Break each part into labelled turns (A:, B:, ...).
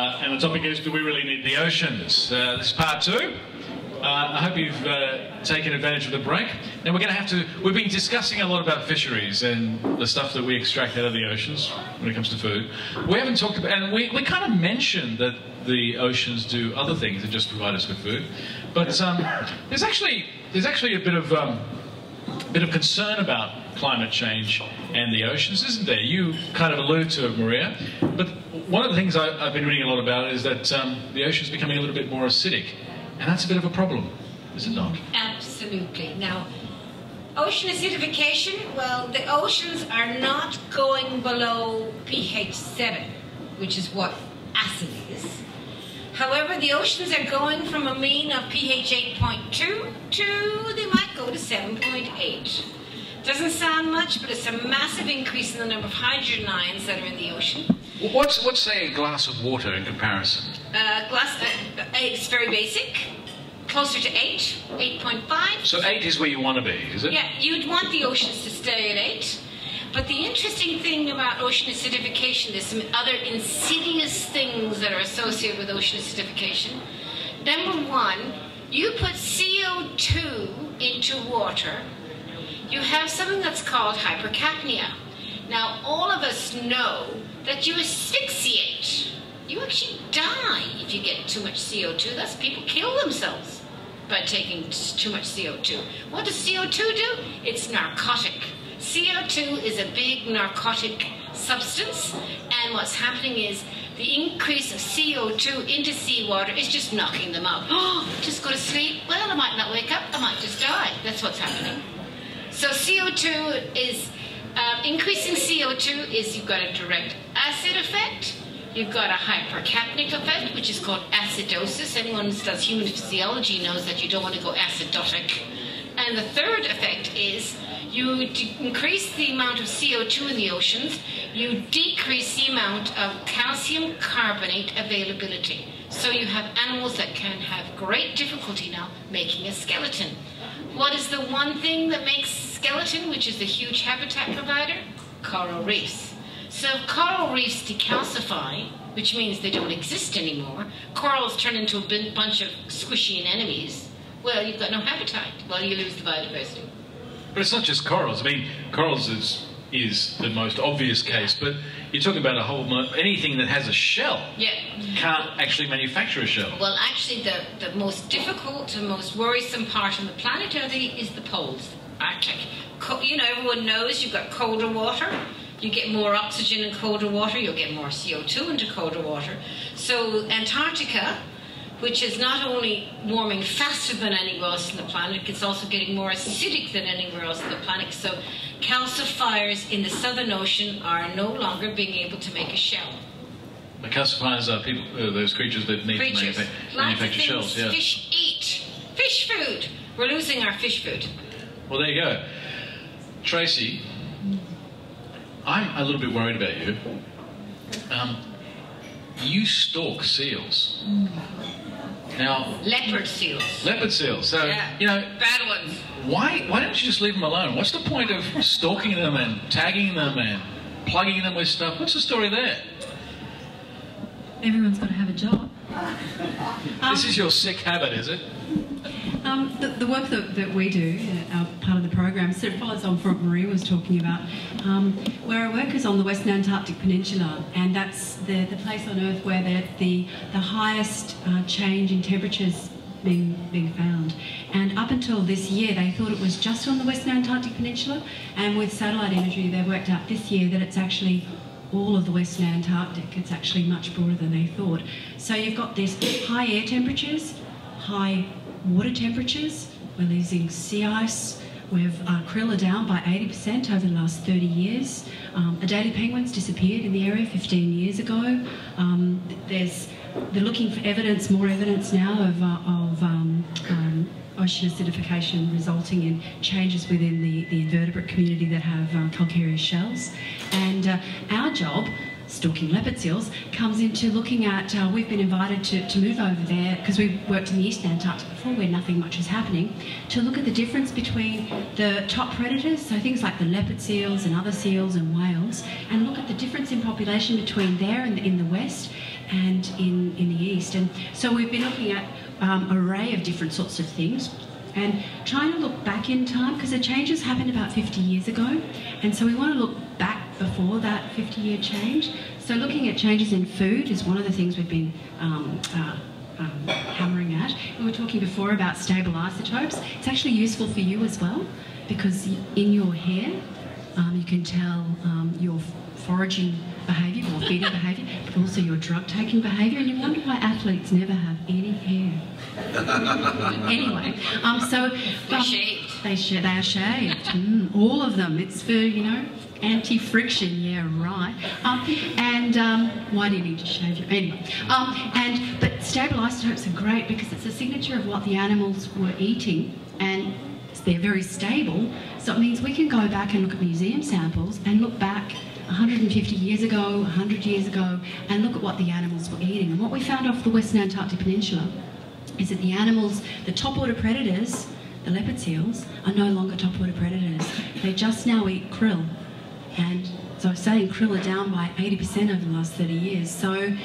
A: Uh, and the topic is Do we really need the oceans? Uh, this is part two. Uh, I hope you've uh, taken advantage of the break. Now we're going to have to. We've been discussing a lot about fisheries and the stuff that we extract out of the oceans when it comes to food. We haven't talked about, and we, we kind of mentioned that the oceans do other things than just provide us with food. But um, there's actually there's actually a bit of um, bit of concern about climate change and the oceans, isn't there? You kind of allude to it, Maria. But one of the things I, have been reading a lot about is that um, the ocean's becoming a little bit more acidic. And that's a bit of a problem, is it not?
B: Absolutely. Now, ocean acidification, well, the oceans are not going below pH 7, which is what acid is. However, the oceans are going from a mean of pH 8.2 to they might go to 7.8. Doesn't sound much, but it's a massive increase in the number of hydrogen ions that are in the ocean.
A: What's, what's say, a glass of water in comparison?
B: Uh, glass, uh, it's very basic. Closer to 8, 8.5.
A: So 8 is where you want to be, is it?
B: Yeah, you'd want the oceans to stay at 8. But the interesting thing about ocean acidification, there's some other insidious things that are associated with ocean acidification. Number one, you put CO2 into water, you have something that's called hypercapnia. Now, all of us know that you asphyxiate. You actually die if you get too much CO2. That's people kill themselves by taking too much CO2. What does CO2 do? It's narcotic. CO2 is a big narcotic substance, and what's happening is the increase of CO2 into seawater is just knocking them out. Oh, just go to sleep. Well, I might not wake up. I might just die. That's what's happening. So CO2 is um, increasing CO2 is you've got a direct acid effect. You've got a hypercapnic effect, which is called acidosis. Anyone who does human physiology knows that you don't want to go acidotic. And the third effect is you increase the amount of CO2 in the oceans, you decrease the amount of calcium carbonate availability. So you have animals that can have great difficulty now making a skeleton. What is the one thing that makes skeleton, which is a huge habitat provider? Coral reefs. So if coral reefs decalcify, which means they don't exist anymore, corals turn into a bunch of squishy anemones, well, you've got no habitat. Well, you lose the biodiversity.
A: But it's not just corals. I mean, corals is is the most obvious case, but you're talking about a whole anything that has a shell.
B: Yeah.
A: Can't actually manufacture a shell.
B: Well, actually, the, the most difficult and most worrisome part on the planet Earth is the poles, Arctic. Co you know, everyone knows you've got colder water. You get more oxygen in colder water. You'll get more CO2 into colder water. So Antarctica which is not only warming faster than anywhere else on the planet, it's also getting more acidic than anywhere else on the planet. So calcifiers in the Southern Ocean are no longer being able to make a shell.
A: The calcifiers are people, uh, those creatures that need creatures. to manufa manufacture shells. Yeah.
B: Fish eat fish food. We're losing our fish food.
A: Well, there you go, Tracy. I'm a little bit worried about you. Um, you stalk seals. Mm. Now,
B: leopard seals.
A: Leopard seals. So,
B: yeah.
A: you know,
B: bad ones.
A: Why? Why don't you just leave them alone? What's the point of stalking them and tagging them and plugging them with stuff? What's the story there?
C: Everyone's got to have a job.
A: this is your sick habit, is it?
C: Um, the, the, work that, that we do, uh, our part of the program, sort of follows on from what Marie was talking about. Um, where our work is on the Western Antarctic Peninsula, and that's the, the place on Earth where the, the, the highest uh, change in temperatures being, being found. And up until this year, they thought it was just on the Western Antarctic Peninsula, and with satellite imagery, they worked out this year that it's actually all of the Western Antarctic. It's actually much broader than they thought. So you've got these high air temperatures, high water temperatures, we're losing sea ice, We've uh, krill are down by 80% over the last 30 years. Um, Adelie penguins disappeared in the area 15 years ago. Um, there's, they're looking for evidence, more evidence now of, uh, of um, um ocean acidification resulting in changes within the, the invertebrate community that have uh, calcareous shells. And uh, our job stalking leopard seals comes into looking at, uh, we've been invited to, to move over there because we've worked in the Eastern Antarctic before where nothing much is happening, to look at the difference between the top predators, so things like the leopard seals and other seals and whales, and look at the difference in population between there and in the west and in, in the east. And so we've been looking at um, array of different sorts of things and trying to look back in time because the changes happened about 50 years ago. And so we want to look back before that 50 year change. So looking at changes in food is one of the things we've been um, uh, um, hammering at. We were talking before about stable isotopes. It's actually useful for you as well because in your hair um, you can tell um, your foraging behaviour or feeding behaviour, but also your drug taking behaviour. And you wonder why athletes never have any hair. anyway, um, so
B: They're shaved.
C: They sh- they are shaved. Mm, all of them. It's for you know anti-friction. Yeah, right. Um, and um, why do you need to shave your anyway? Um, and but stable isotopes are great because it's a signature of what the animals were eating and they're very stable. So it means we can go back and look at museum samples and look back 150 years ago, 100 years ago, and look at what the animals were eating. And what we found off the Western Antarctic Peninsula is that the animals, the top order predators, the leopard seals, are no longer top order predators. They just now eat krill. And so I was saying krill are down by 80% over the last 30 years. So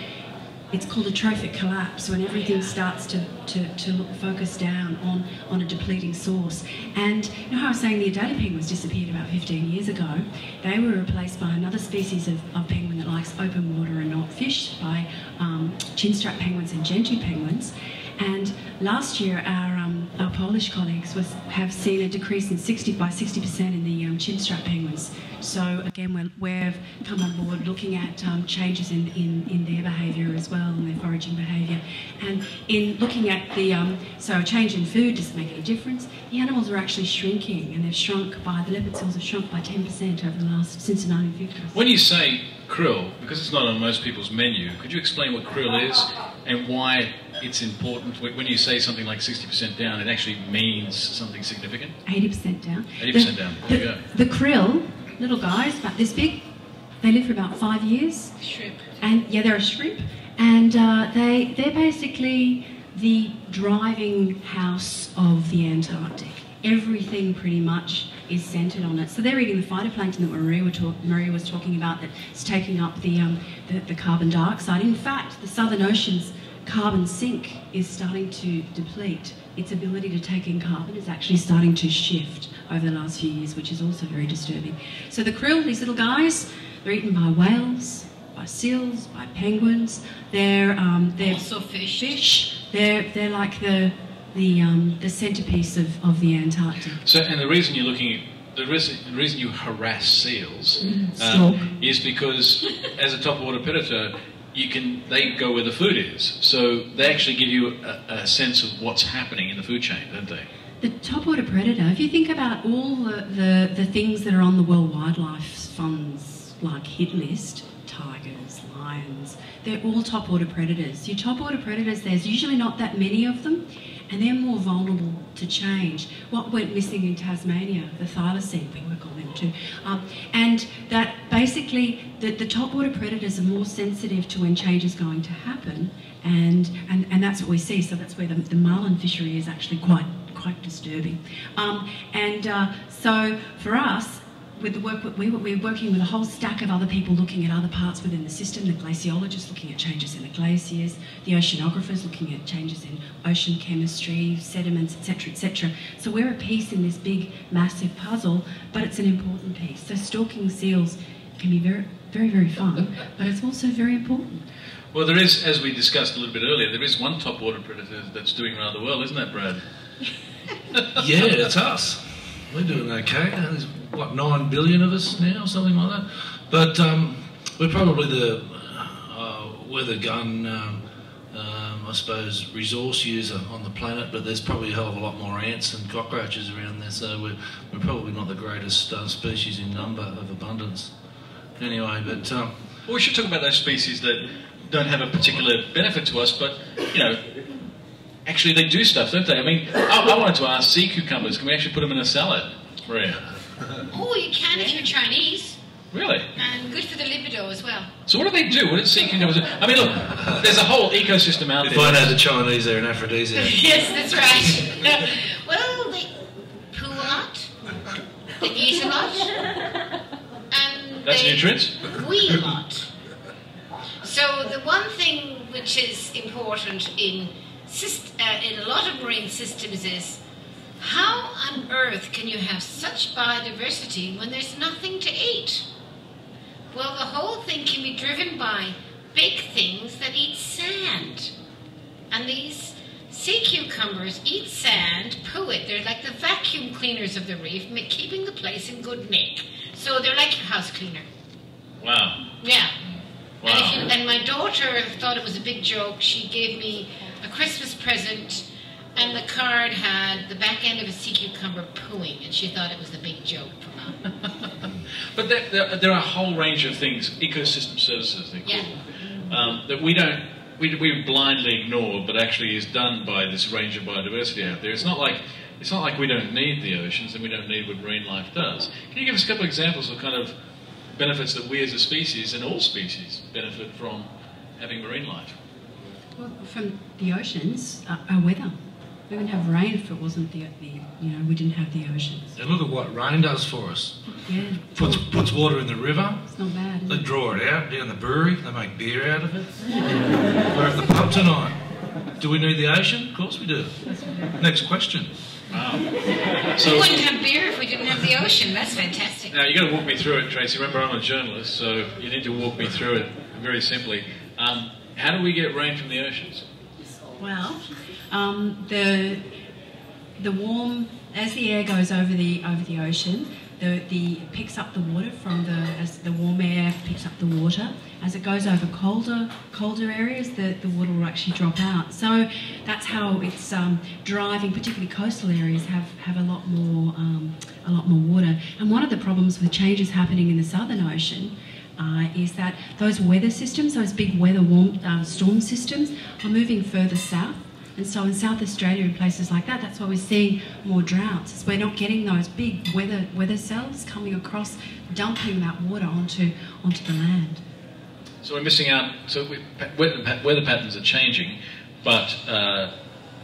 C: it's called a trophic collapse when everything starts to, to, to look focused down on, on a depleting source. And you know how I was saying the Adelie penguins disappeared about 15 years ago? They were replaced by another species of, of penguin that likes open water and not fish, by um, chinstrap penguins and gentoo penguins. And last year, our, um, our Polish colleagues was, have seen a decrease in 60 by 60% in the um, chinstrap penguins. So again, we've come on board looking at um, changes in, in, in their behaviour as well and their foraging behaviour. And in looking at the, um, so a change in food doesn't make any difference. The animals are actually shrinking and they've shrunk by, the leopard seals have shrunk by 10% over the last, since the 1950s.
A: When you say krill, because it's not on most people's menu, could you explain what krill is and why it's important? When you say something like 60% down, it actually means something significant?
C: 80% down.
A: 80%
C: the,
A: down, there you
C: the,
A: go.
C: the krill, little guys about this big, they live for about five years.
B: Shrimp.
C: And yeah, they're a shrimp, and uh, they they're basically the driving house of the Antarctic. Everything pretty much is centred on it. So they're eating the phytoplankton that Maria, were talk, Maria was talking about that's taking up the, um, the, the carbon dioxide. In fact, the Southern Ocean's carbon sink is starting to deplete. Its ability to take in carbon is actually starting to shift over the last few years, which is also very disturbing. So the krill, these little guys, they're eaten by whales, by seals, by penguins. They're um, they're
B: Also fish.
C: fish. They're they're like the the um, the centerpiece of, of the Antarctic.
A: So, and the reason you're looking at the reason, the reason you harass seals
C: Mm,
A: um, is because, as a top order predator, you can they go where the food is. So they actually give you a, a sense of what's happening in the food chain, don't they?
C: The top order predator, if you think about all the, the, the things that are on the World Wildlife Fund's like hit list, tigers, lions, they're all top order predators. Your top order predators, there's usually not that many of them, and they're more vulnerable to change. What went missing in Tasmania, the thylacine, we work on them too, um, and that basically the, the top order predators are more sensitive to when change is going to happen, and, and, and that's what we see. So that's where the, the marlin fishery is actually quite quite disturbing. Um, and uh, so for us, with the work that we, we're working with a whole stack of other people looking at other parts within the system, the glaciologists looking at changes in the glaciers, the oceanographers looking at changes in ocean chemistry, sediments, etc., etc. So we're a piece in this big, massive puzzle, but it's an important piece. So stalking seals can be very, very, very fun, but it's also very important.
A: Well, there is, as we discussed a little bit earlier, there is one top order predator that's doing rather well, isn't that, Brad?
D: yeah, it's us. We're doing okay. There's what nine billion of us now, something like that. But um, we're probably the uh, we're the gun, um, um, I suppose, resource user on the planet. But there's probably a hell of a lot more ants and cockroaches around there, so we're we're probably not the greatest uh, species in number of abundance. Anyway, but um,
A: Well, we should talk about those species that don't have a particular benefit to us, but, you know, actually they do stuff, don't they? I mean, I, I wanted to ask sea cucumbers, can we actually put them in a salad? Maria?
B: Oh, you can if you're Chinese.
A: Really?
B: And good for the libido as well.
A: So what do they do? What do sea cucumbers? I mean, look, there's a whole ecosystem out
D: if
A: there.
D: I know the Chinese, they're an aphrodisiac.
B: yes, that's right. well, they poo a lot, they eat a lot, and
A: That's
B: they
A: nutrients?
B: wee a lot. So the one thing which is important in syst- uh, in a lot of marine systems, is how on earth can you have such biodiversity when there's nothing to eat? Well, the whole thing can be driven by big things that eat sand. And these sea cucumbers eat sand, poo it. They're like the vacuum cleaners of the reef, keeping the place in good nick. So they're like your house cleaner.
A: Wow.
B: Yeah. And, if you,
A: Wow.
B: and my daughter thought it was a big joke. She gave me a Christmas present, and the card had the back end of a sea cucumber pooing, and she thought it was a big joke from her.
A: But there, there, there are a whole range of things, ecosystem services, they call
B: Yeah.
A: them, um, that we don't, we, we blindly ignore, but actually is done by this range of biodiversity out there. It's not like, it's not like we don't need the oceans and we don't need what marine life does. Can you give us a couple of examples of kind of benefits that we as a species and all species benefit from having marine life?
C: Well, from the oceans, uh, our weather. We wouldn't have rain if it wasn't the, the you know, we didn't have the oceans.
D: And look at what rain does for us.
C: Yeah,
D: Puts, puts water in the river.
C: it's not bad.
D: They
C: it?
D: draw it out down the brewery. They make beer out of it. We're at the pub tonight. Do we need the ocean? Of course we do. Next question.
A: Wow.
B: We wouldn't have beer if we didn't have the ocean. That's fantastic.
A: now you got to walk me through it, Tracy. Remember, I'm a journalist, so you need to walk me through it very simply. Um, how do we get rain from the oceans?
C: Well, um, the the warm as the air goes over the over the ocean, the the picks up the water from the as the warm air picks up the water. As it goes over colder colder areas, the, the water will actually drop out. So that's how it's um, driving, particularly coastal areas have, have a lot more um, a lot more water. And one of the problems with changes happening in the Southern Ocean uh, is that those weather systems, those big weather warm uh, storm systems, are moving further south. And so in South Australia and places like that, that's why we're seeing more droughts. Is we're not getting those big weather weather cells coming across, dumping that water onto onto the land.
A: So we're missing out. So we, weather, weather patterns are changing, but uh,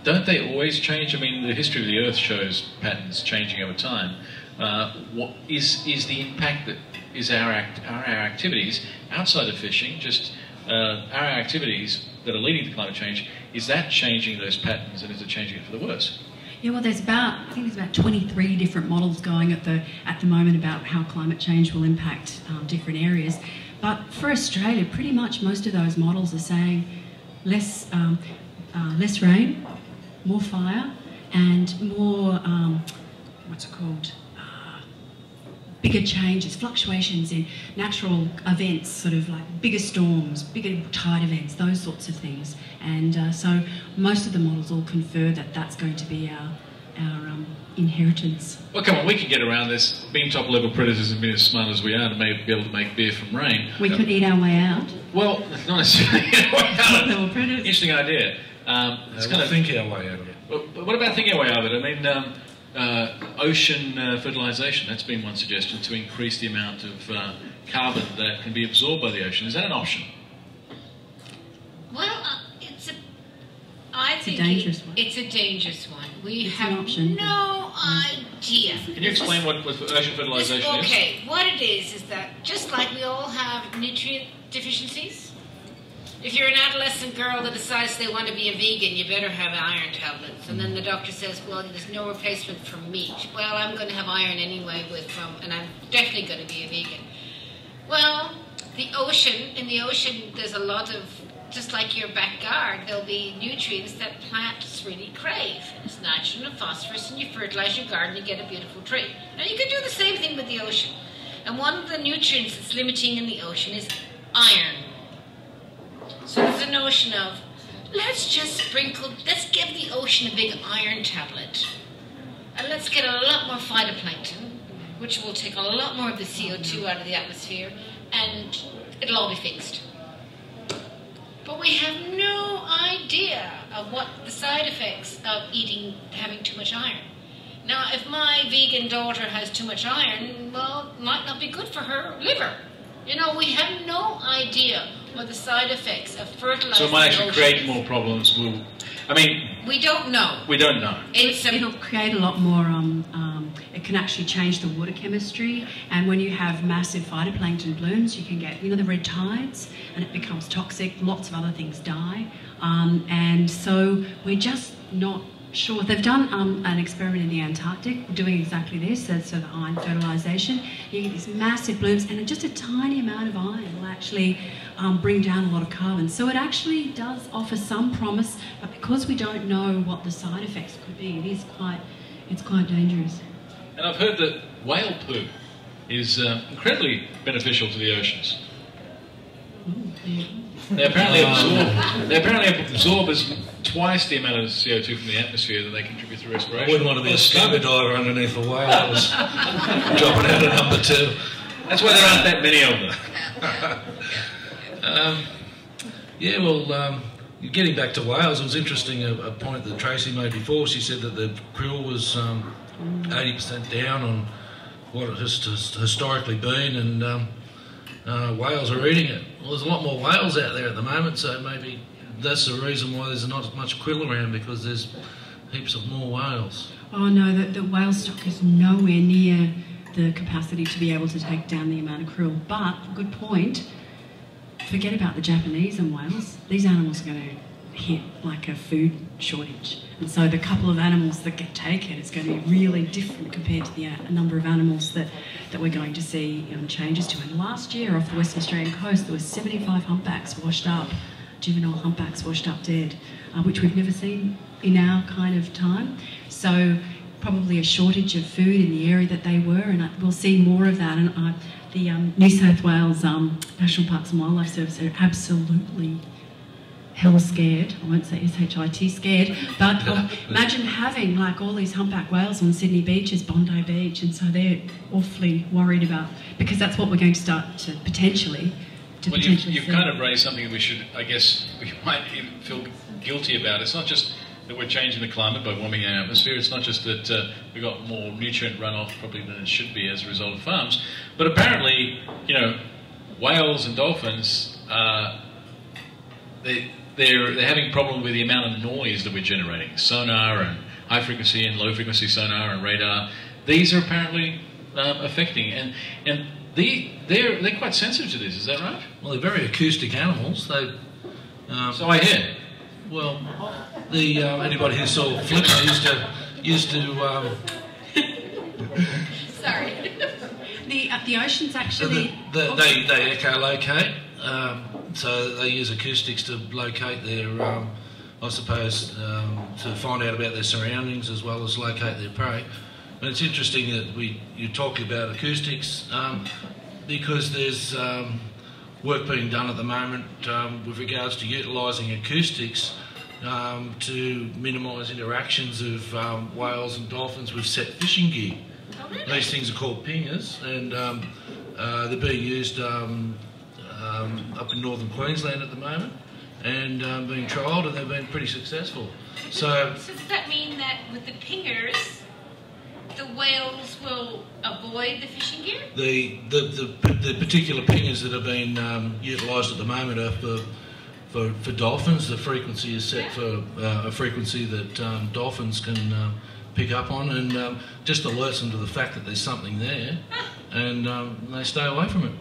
A: don't they always change? I mean, the history of the Earth shows patterns changing over time. Uh, what is is the impact that is our act, are our activities outside of fishing? Just uh, our activities that are leading to climate change. Is that changing those patterns, and is it changing it for the worse?
C: Yeah, well, there's about I think there's about 23 different models going at the at the moment about how climate change will impact um, different areas. But for Australia, pretty much most of those models are saying less um, uh, less rain, more fire, and more um, what's it called? Bigger changes, fluctuations in natural events, sort of like bigger storms, bigger tide events, those sorts of things. And uh, so most of the models all confer that that's going to be our, our um, inheritance.
A: Well, come on, we can get around this. Being top level predators and being as smart as we are to make, be able to make beer from rain.
C: We could eat our way out.
A: Well, not necessarily.
C: Level predators.
A: Interesting idea. Um, it's
D: It's
A: kind of
D: think our way out of it.
A: But what about thinking our way out of it? I mean, um, uh, ocean uh, fertilisation, that's been one suggestion to increase the amount of uh, carbon that can be absorbed by the ocean. Is that an option?
B: Well, uh, it's a. I
C: It's a
B: think
C: dangerous
B: it-
C: one.
B: It's a dangerous one. We
C: It's an
B: have
C: option.
B: no idea.
A: Can you explain what, what ocean fertilisation is?
B: Okay, what it is is that just like we all have nutrient deficiencies, if you're an adolescent girl that decides they want to be a vegan, you better have iron tablets. And then the doctor says, well, there's no replacement for meat. Well, I'm going to have iron anyway with from, and I'm definitely going to be a vegan. Well, the ocean, in the ocean, there's a lot of, just like your backyard, there'll be nutrients that plants really crave. It's nitrogen and phosphorus, and you fertilize your garden, you get a beautiful tree. Now, you can do the same thing with the ocean. And one of the nutrients that's limiting in the ocean is iron. So there's a notion of, let's just sprinkle, let's give the ocean a big iron tablet. And let's get a lot more phytoplankton, which will take a lot more of the CO2 out of the atmosphere, and it'll all be fixed. But we have no idea of what the side effects of eating, having too much iron. Now, if my vegan daughter has too much iron, well, might not be good for her liver. You know, we have no idea what the side effects of fertilizing
A: So it might actually create more problems. We'll, I mean,
B: We don't know.
A: we don't know.
B: It's a
C: It'll create a lot more um, um, it can actually change the water chemistry. And when you have massive phytoplankton blooms, you can get, you know, the red tides, and it becomes toxic. Lots of other things die. Um, and so we're just not sure. They've done um, an experiment in the Antarctic doing exactly this, so, the iron fertilisation. You get these massive blooms, and just a tiny amount of iron will actually um, bring down a lot of carbon. So it actually does offer some promise, but because we don't know what the side effects could be, it is quite, it's quite dangerous.
A: And I've heard that whale poo is uh, incredibly beneficial to the oceans. They apparently absorb. They apparently absorb as twice the amount of CO2 from the atmosphere that they contribute through
D: I
A: respiration.
D: wouldn't want to be a scuba diver underneath a whale. I was dropping out at number two.
A: That's why there aren't that many of them.
D: Um, yeah, well, um, getting back to whales, it was interesting a, a point that Tracy made before. She said that the krill was um, 80% down on what it has has historically been, and um, uh, whales are eating it. Well, there's a lot more whales out there at the moment, so maybe that's the reason why there's not much krill around because there's heaps of more whales.
C: Oh no, the, the whale stock is nowhere near the capacity to be able to take down the amount of krill. But, good point, forget about the Japanese and whales. These animals are going to hit like a food shortage. And so the couple of animals that get taken is going to be really different compared to the a number of animals that, that we're going to see um, changes to. And last year off the Western Australian coast, there were 75 humpbacks washed up, juvenile humpbacks washed up dead, uh, which we've never seen in our kind of time. So probably a shortage of food in the area that they were, and I, we'll see more of that. And I, the um, New South Wales um, National Parks and Wildlife Service are absolutely hell scared. I won't say S-H-I-T scared, but um, imagine having like all these humpback whales on Sydney beaches, Bondi Beach, and so they're awfully worried about because that's what we're going to start to potentially to
A: Well, you've, you've kind of raised something that we should, I guess, we might even feel guilty about. It's not just that we're changing the climate by warming our atmosphere. It's not just that uh, we've got more nutrient runoff probably than it should be as a result of farms. But apparently, you know, whales and dolphins, uh, they, they're, they're having a problem with the amount of noise that we're generating. Sonar and high frequency and low frequency sonar and radar. These are apparently um, affecting. And, and the, they're, they're quite sensitive to this, is that right?
D: Well, they're very acoustic animals. They, um,
A: So I hear.
D: well, the uh, anybody who saw Flipper used to used to um,
B: Sorry.
C: the uh, the oceans
D: the,
C: actually.
D: the, they they echolocate. Um, so they use acoustics to locate their, um, I suppose, um, to find out about their surroundings as well as locate their prey. And it's interesting that we you talk about acoustics um, because there's um, work being done at the moment um, with regards to utilising acoustics um, to minimise interactions of um, whales and dolphins with set fishing gear. These things are called pingers, and um, uh, they're being used um, up in northern Queensland at the moment, and um, being trialled, and they've been pretty successful. So
B: So does that mean that with the pingers, the whales will avoid the fishing gear?
D: the the, the, the particular pingers that have been um, utilised at the moment are for, for for dolphins. The frequency is set for uh, a frequency that um, dolphins can um, pick up on, and um, just alerts them to the fact that there's something there, and um, they stay away from it.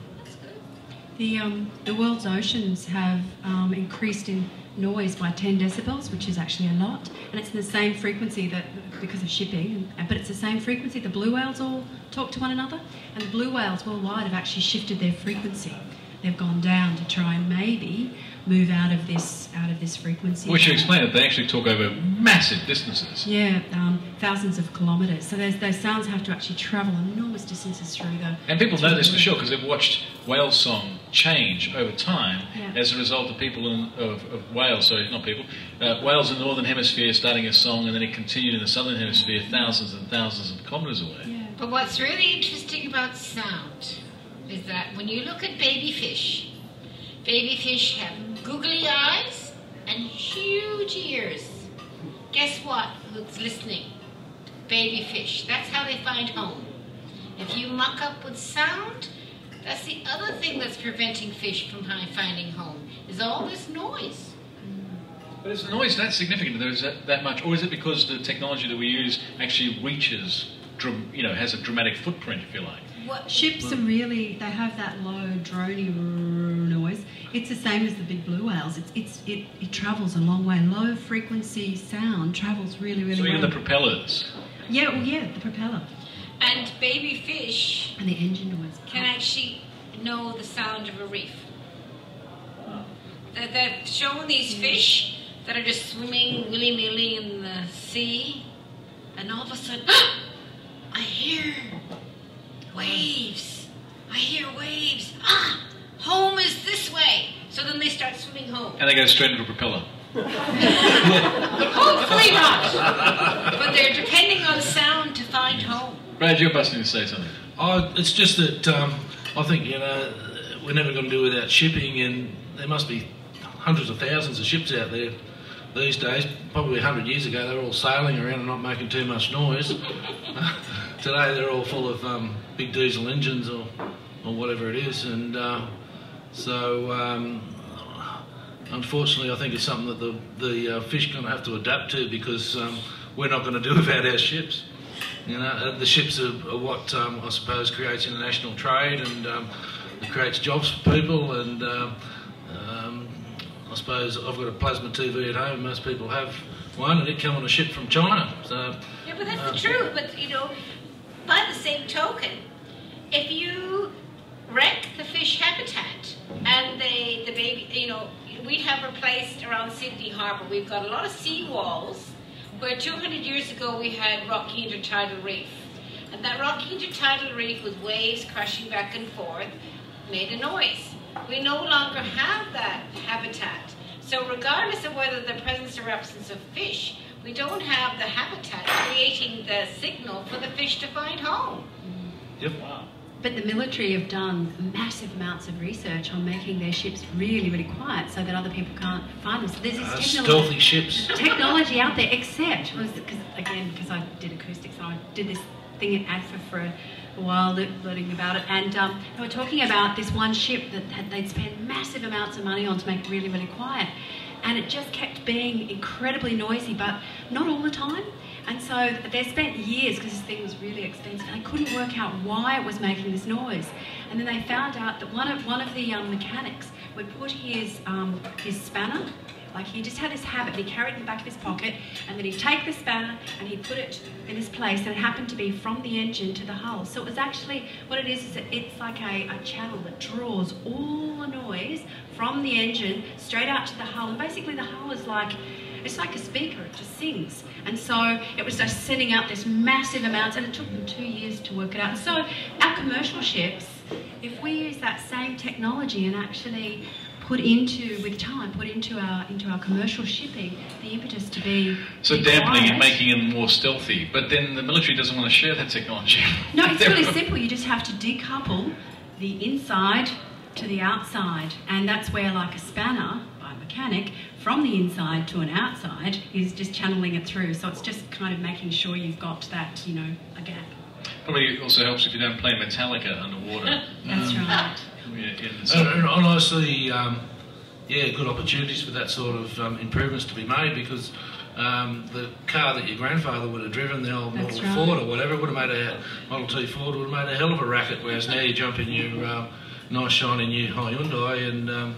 C: The, um, the world's oceans have um, increased in noise by 10 decibels, which is actually a lot, and it's the same frequency that because of shipping, but it's the same frequency the blue whales all talk to one another, and the blue whales worldwide have actually shifted their frequency. They've gone down to try and maybe move out of this out of this frequency.
A: We should explain that they actually talk over massive distances.
C: Yeah, um, thousands of kilometres. So those, those sounds have to actually travel enormous distances through the.
A: And people know this for sure because they've watched whale song change over time
C: Yeah.
A: as a result of people in, of, of whales, sorry, not people, uh, whales in the northern hemisphere starting a song and then it continued in the southern hemisphere thousands and thousands of kilometres away.
C: Yeah.
B: But what's really interesting about sound is that when you look at baby fish, baby fish have googly eyes and huge ears. Guess what? Who's listening? Baby fish. That's how they find home. If you muck up with sound, that's the other thing that's preventing fish from finding home, is all this noise.
A: But is the noise that significant? There is that, that much, or is it because the technology that we use actually reaches dram- you know, has a dramatic footprint, if you like.
B: What,
C: Ships are really, they have that low drony noise. It's the same as the big blue whales. It's, it's, it, it travels a long way. Low frequency sound travels really, really
A: So even the propellers.
C: yeah, well, yeah, the propeller
B: and baby fish
C: and the engine noise.
B: can actually know the sound of a reef. They're, they're showing these fish that are just swimming willy nilly in the sea, and all of a sudden, I hear waves. I hear waves. Ah, home is this way. So then they start swimming home.
A: And they go straight into a propeller.
B: Hopefully not. But they're depending on sound to find home.
A: Brad, you're busting to say something.
D: Oh, it's just that um, I think you know we're never going to do without shipping, and there must be hundreds of thousands of ships out there these days. Probably hundred years ago, they were all sailing around and not making too much noise. Today, they're all full of um, big diesel engines or or whatever it is, and uh, so. Um, Unfortunately, I think it's something that the the uh, fish going to have to adapt to because um, we're not going to do without our ships. You know, uh, the ships are, are what um, I suppose creates international trade and um, creates jobs for people. And um, um, I suppose I've got a plasma TV at home. Most people have one, and it came on a ship from China. So
B: Yeah, but that's
D: Uh,
B: the truth. But you know, by the same token, if you wreck the fish habitat and they, the baby, you know, we have replaced around Sydney Harbour. We've got a lot of sea walls where 200 years ago we had rocky intertidal reef, and that rocky intertidal reef with waves crashing back and forth made a noise. We no longer have that habitat. So regardless of whether the presence or absence of fish, we don't have the habitat creating the signal for the fish to find home.
D: yep.
C: But the military have done massive amounts of research on making their ships really, really quiet so that other people can't find them. So there's this
D: Uh,
C: technology.
D: stealthy ships.
C: technology out there, except was because again because I did acoustics, I did this thing at ADFA for a, a while, learning about it, and um, they were talking about this one ship that had, they'd spent massive amounts of money on to make really, really quiet, and it just kept being incredibly noisy, but not all the time. And so they spent years because this thing was really expensive. and They couldn't work out why it was making this noise, and then they found out that one of one of the um, mechanics would put his um, his spanner like he just had this habit, he carried it in the back of his pocket, and then he'd take the spanner and he'd put it in this place, and it happened to be from the engine to the hull. So it was actually, what it is, is it's like a, a channel that draws all the noise from the engine straight out to the hull. And basically the hull is like, it's like a speaker, it just sings. And so it was just sending out this massive amounts, and it took them two years to work it out. And so our commercial ships, if we use that same technology and actually put into with time put into our into our commercial shipping the impetus to be
A: So dampening
C: quiet.
A: and making it more stealthy. But then the military doesn't want to share that technology.
C: no it's really simple you just have to decouple the inside to the outside and that's where like a spanner by a mechanic from the inside to an outside is just channeling it through so it's just kind of making sure you've got that you know a gap
A: Probably also helps if you don't play Metallica underwater.
C: that's right
A: Yeah, in
D: And,
A: sun.
D: and and I see, um, yeah, good opportunities for that sort of um, improvements to be made because um, the car that your grandfather would have driven, the old
C: That's
D: Model
C: right.
D: Ford or whatever, would have made a Model T Ford would have made a hell of a racket. Whereas now you jump in your um, nice shiny new Hyundai and um,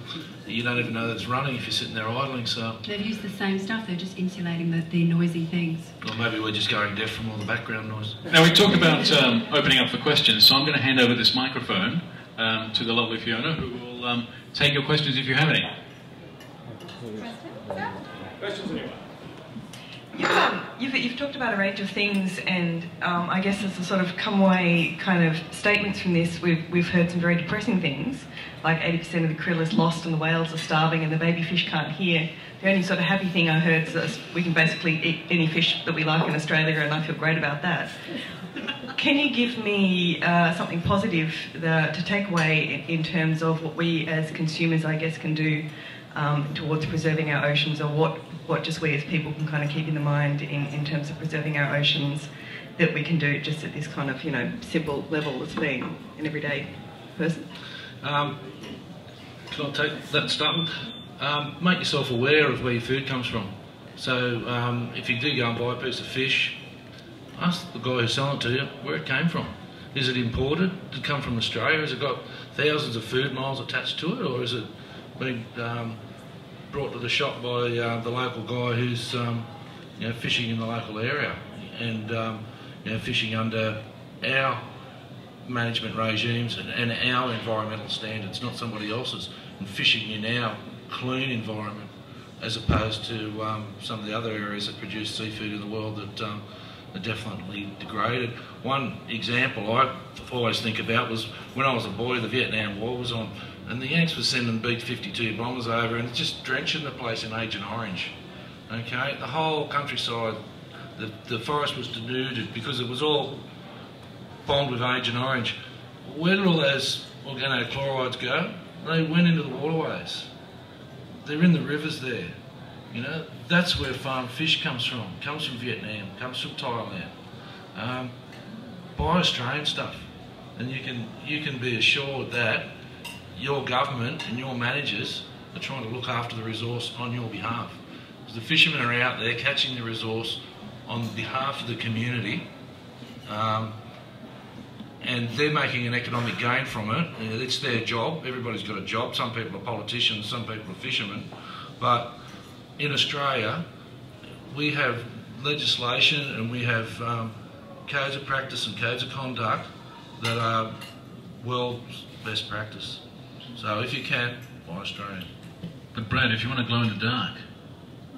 D: you don't even know that it's running if you're sitting there idling. So,
C: they've used the same stuff they're just insulating the, the noisy things
D: or maybe we're just going deaf from all the background noise.
A: Now, we talked about um, opening up for questions, so I'm going to hand over this microphone um, to the lovely Fiona, who will um, take your questions if you have any.
E: You've, um, you've, you've talked about a range of things, and um, I guess as a sort of come away kind of statements from this, we've, we've heard some very depressing things, like 80% of the krill is lost and the whales are starving and the baby fish can't hear. The only sort of happy thing I heard is that we can basically eat any fish that we like in Australia, and I feel great about that. Can you give me uh, something positive to take away in, in terms of what we as consumers, I guess, can do um, towards preserving our oceans, or what, what just we as people can kind of keep in the mind in, in terms of preserving our oceans that we can do just at this kind of, you know, simple level as being an everyday person?
D: Um, can I take that start? Um, make yourself aware of where your food comes from. So um, if you do go and buy a piece of fish, Ask the guy who's selling it to you where it came from. Is it imported? Did it come from Australia? Has it got thousands of food miles attached to it, or is it been um, brought to the shop by uh, the local guy who's um, you know, fishing in the local area and um, you know, fishing under our management regimes and, and our environmental standards, not somebody else's, and fishing in our clean environment as opposed to um, some of the other areas that produce seafood in the world that um, are definitely degraded. One example I always think about was when I was a boy, the Vietnam War was on, and the Yanks were sending B-52 bombers over and just drenching the place in Agent Orange. Okay, the whole countryside, the, the forest was denuded because it was all bombed with Agent Orange. Where did all those organochlorides go? They went into the waterways. They're in the rivers there. You know, that's where farmed fish comes from. Comes from Vietnam, comes from Thailand. Um, buy Australian stuff, and you can you can be assured that your government and your managers are trying to look after the resource on your behalf. Because the fishermen are out there catching the resource on behalf of the community. Um, and they're making an economic gain from it. It's their job. Everybody's got a job. Some people are politicians, some people are fishermen. But in Australia, we have legislation and we have um, codes of practice and codes of conduct that are world's best practice. So if you can, buy Australian.
A: But Brad, if you want to glow in the dark,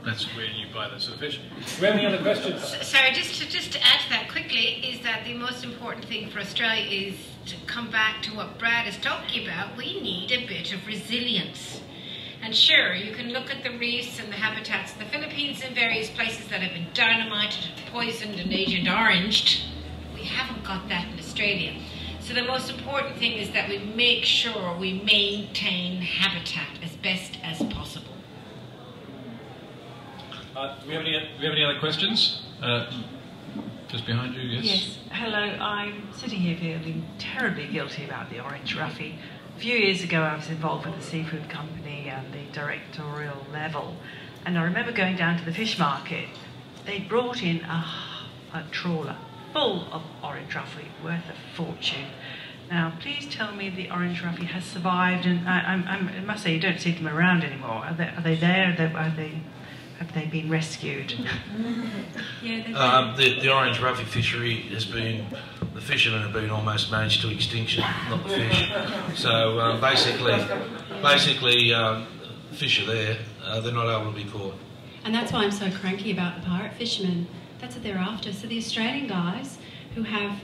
A: that's where you buy the sort of fish. Do we have any other questions?
B: Sorry, just to, just to add to that quickly, is that the most important thing for Australia is to come back to what Brad is talking about. We need a bit of resilience. And sure, you can look at the reefs and the habitats in the Philippines and various places that have been dynamited, and poisoned, and agent oranged. We haven't got that in Australia. So the most important thing is that we make sure we maintain habitat as best as possible.
A: Uh, do, we have any, do we have any other questions? Uh, just behind you, yes?
F: Yes. Hello, I'm sitting here feeling terribly guilty about the orange roughy. A few years ago, I was involved with the seafood company at the directorial level, and I remember going down to the fish market. They brought in a, a trawler full of orange roughy, worth a fortune. Now, please tell me the orange roughy has survived, and I, I, I must say, you don't see them around anymore. Are they, are they there? Are they, are they have they been rescued?
C: Yeah,
D: Um, the, the orange roughy fishery has been, the fishermen have been almost managed to extinction, not the fish. So um, basically, basically, um, fish are there, uh, they're not able to be caught.
C: And that's why I'm so cranky about the pirate fishermen. That's what they're after. So the Australian guys who have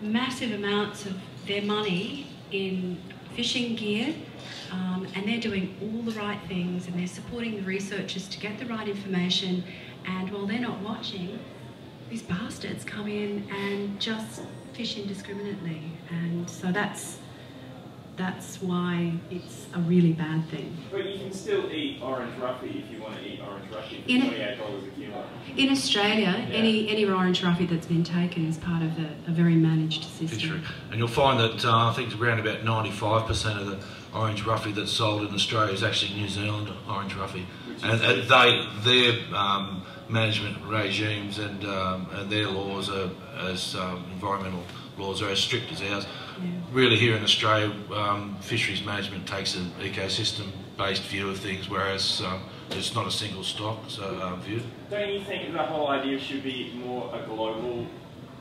C: massive amounts of their money in fishing gear, um, and they're doing all the right things, and they're supporting the researchers to get the right information. And while they're not watching, these bastards come in and just fish indiscriminately, and so that's that's why it's a really bad thing.
G: But you can still eat orange roughy if you want to eat orange roughy for
C: In
G: twenty-eight dollars a kilo.
C: In Australia, any any orange roughy that's been taken is part of a, a very managed system.
D: fishery. And you'll find that uh, I think around about 95% of the orange roughy that's sold in Australia is actually New Zealand orange roughy. And, and they, their um, management regimes and, um, and their laws are as um, environmental laws are as strict as ours.
C: Yeah.
D: Really, here in Australia, um, fisheries management takes an ecosystem-based view of things, whereas um, it's not a single stock so, uh, view.
G: Don't you think the whole idea should be more a global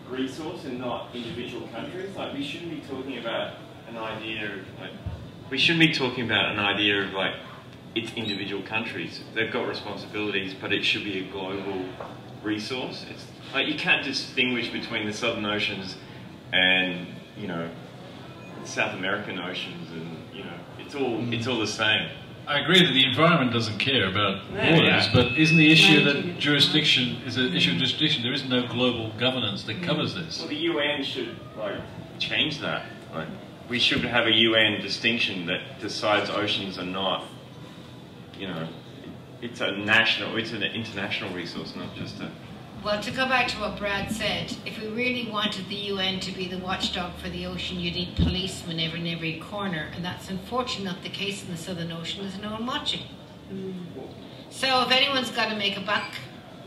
G: resource and not individual countries? Like we shouldn't be talking about an idea of like we shouldn't be talking about an idea of like it's individual countries. They've got responsibilities, but it should be a global resource. It's like you can't distinguish between the southern oceans and you know South American oceans, and you know it's all it's all the same.
A: I agree that the environment doesn't care about
G: Yeah,
A: borders,
G: yeah.
A: but isn't the issue that jurisdiction is an issue of jurisdiction? There is no global governance that covers mm. this.
G: Well, the UN should like change that. Like, we should have a UN distinction that decides oceans are not, you know, it's a national, it's an international resource, not just a.
B: Well, to go back to what Brad said, if we really wanted the UN to be the watchdog for the ocean, you'd need policemen every in every corner, and that's unfortunately not the case in the Southern Ocean. There's no one watching. So if anyone's got to make a buck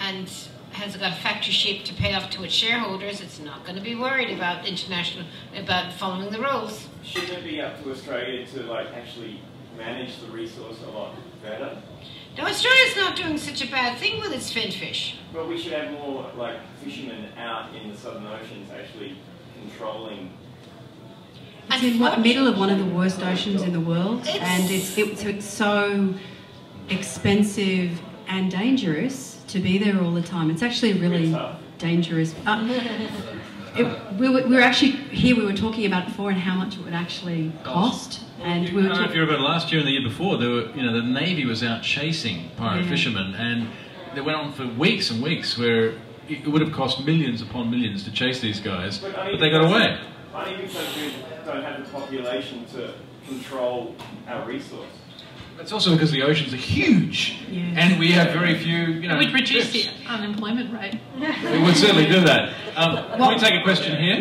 B: and has got a factory ship to pay off to its shareholders, it's not going to be worried about international about following the rules.
G: Shouldn't it be up to Australia to like actually manage the resource a lot better?
B: Now Australia's not doing such a bad thing with its finfish.
G: Well, we should have more like fishermen out in the southern oceans actually controlling.
C: It's in the middle of one of the worst oceans in the world,
B: It's-
C: and it's, it's it's so expensive and dangerous to be there all the time. It's actually really dangerous. Uh, it, we, were, we were actually here. We were talking about it before and how much it would actually cost, and we
A: I
C: were
A: don't know if you remember last year and the year before, there were, you know, the Navy was out chasing pirate
C: Yeah.
A: fishermen, and they went on for weeks and weeks where it would have cost millions upon millions to chase these guys, but they got away.
G: Uneven countries don't have the population to control our resource.
A: It's also because the oceans are huge,
C: Yeah.
A: and we have very few, you know.
H: It would reduce the unemployment rate.
A: It would certainly do that. Um, can we take a question here?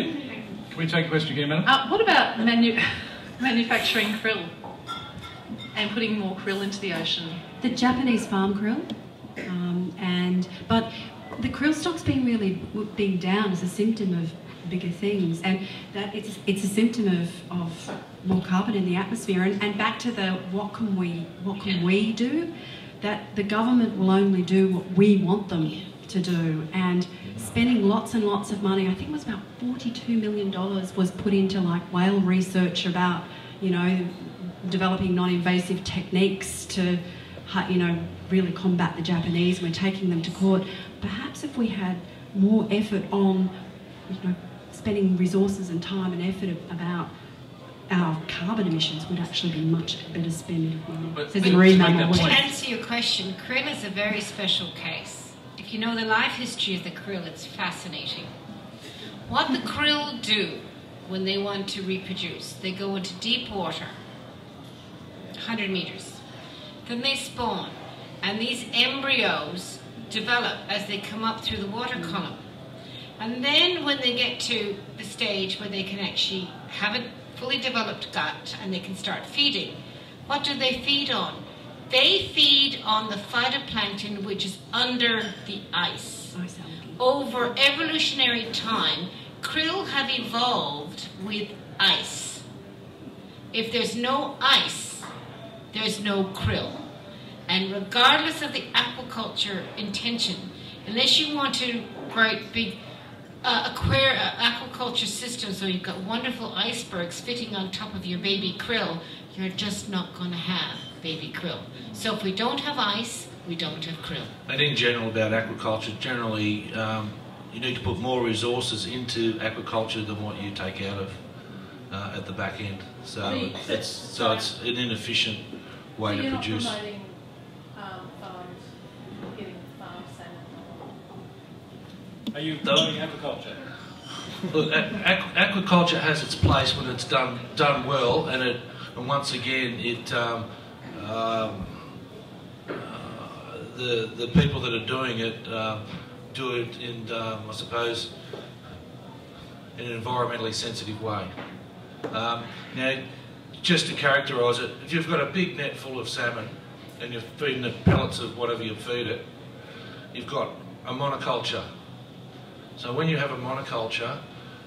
A: Can we take a question here, madam?
H: Uh, what about manu- manufacturing krill and putting more krill into the ocean?
C: the Japanese farm krill, um, and but the krill stock's been really being down as a symptom of bigger things, and that it's it's a symptom of, of more carbon in the atmosphere. And, and back to the what can we what can we do? That the government will only do what we want them to do, and spending lots and lots of money. I think it was about forty-two million dollars was put into like whale research about you know developing non-invasive techniques to you know really combat the Japanese. We're taking them to court. Perhaps if we had more effort on you know spending resources and time and effort about our carbon emissions would actually be much better spend of money. Says
A: to
C: in Marine Mammal
B: To answer your question, krill is a very special case. If you know the life history of the krill, it's fascinating. What the krill do when they want to reproduce, they go into deep water, 100 meters. Then they spawn, and these embryos develop as they come up through the water mm. column. And then when they get to the stage where they can actually have a fully developed gut and they can start feeding, what do they feed on? They feed on the phytoplankton which is under the ice. Over evolutionary time, krill have evolved with ice. If there's no ice, there's no krill. And regardless of the aquaculture intention, unless you want to create big uh, aquar- uh, aquaculture systems where you've got wonderful icebergs fitting on top of your baby krill, you're just not going to have baby krill. So if we don't have ice, we don't have krill.
D: And in general, about aquaculture, generally, um, you need to put more resources into aquaculture than what you take out of uh, at the back end. So it's so it's an inefficient way to produce.
H: promoting um, farms, getting farm salmon.
A: Are you
D: promoting
A: agriculture?
D: Look, aqu- aquaculture has its place when it's done done well, and it and once again it um, um, uh, the the people that are doing it um, do it in um, I suppose in an environmentally sensitive way. Um, now, just to characterise it, if you've got a big net full of salmon and you're feeding it pellets of whatever you feed it, you've got a monoculture. So when you have a monoculture,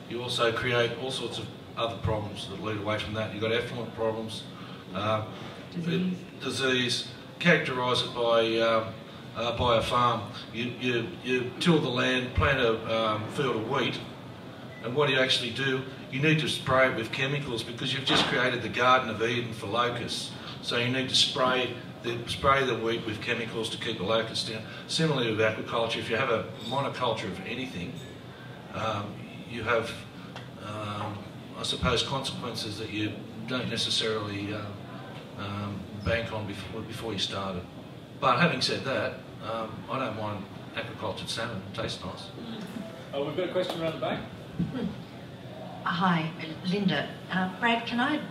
D: you also create all sorts of other problems that lead away from that. You've got effluent problems, uh,
C: Disease.
D: disease. Characterise it by um, uh, by a farm. You, you you till the land, plant a um, field of wheat, and what do you actually do? You need to spray it with chemicals because you've just created the Garden of Eden for locusts. So you need to spray the, spray the wheat with chemicals to keep the locusts down. Similarly with aquaculture, if you have a monoculture of anything, um, you have, um, I suppose, consequences that you don't necessarily uh, um, bank on before, before you start it. But having said that, um, I don't mind aquacultured salmon. It tastes nice.
A: Oh, we've got a question around the back.
I: Hi, Linda. Uh, Brad, can I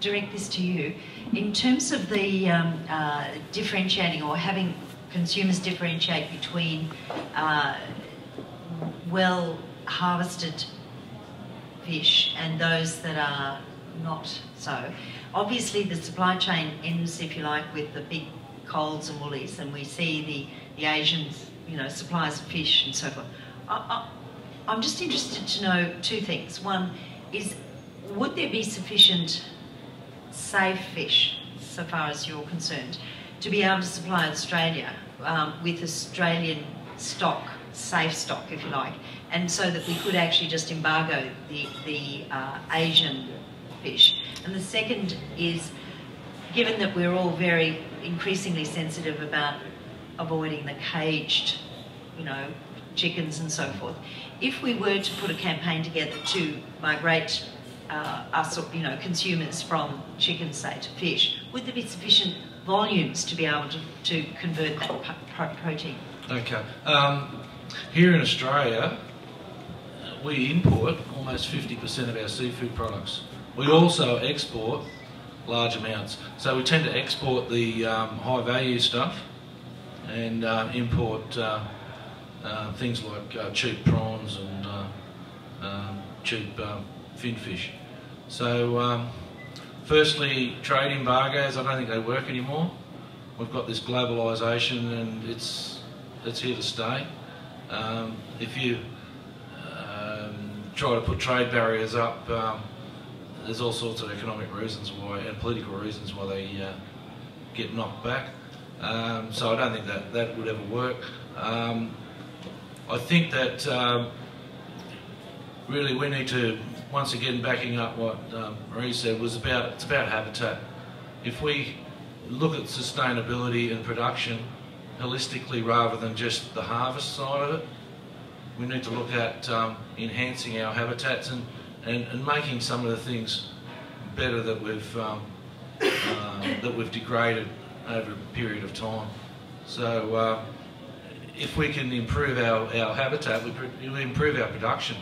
I: direct this to you? In terms of the um, uh, differentiating or having consumers differentiate between uh, well harvested fish and those that are not so, obviously the supply chain ends, if you like, with the big Coles and Woolies, and we see the, the Asians you know, supplies of fish and so forth. I, I, I'm just interested to know two things. One is, would there be sufficient safe fish, so far as you're concerned, to be able to supply Australia um, with Australian stock, safe stock, if you like, and so that we could actually just embargo the, the uh, Asian fish. And the second is, given that we're all very increasingly sensitive about avoiding the caged, you know, chickens and so forth, if we were to put a campaign together to migrate uh, us, you know, consumers from chicken, say, to fish, would there be sufficient volumes to be able to, to convert that protein?
D: Okay. Um, here in Australia, we import almost 50% of our seafood products. We also export large amounts. So we tend to export the um, high value stuff and uh, import uh, uh, things like uh, cheap prawns and uh, um, cheap um, fin fish. So, um, firstly, trade embargoes, I don't think they work anymore. We've got this globalisation and it's, it's here to stay. Um, if you um, try to put trade barriers up, um, there's all sorts of economic reasons why and political reasons why they uh, get knocked back. Um, so I don't think that that would ever work. Um, I think that really we need to once again backing up what um, Marie said was about it's about habitat. If we look at sustainability and production holistically rather than just the harvest side of it, we need to look at um, enhancing our habitats and, and, and, making some of the things better that we've um, uh, that we've degraded over a period of time. So uh, if we can improve our, our habitat, we, we improve our production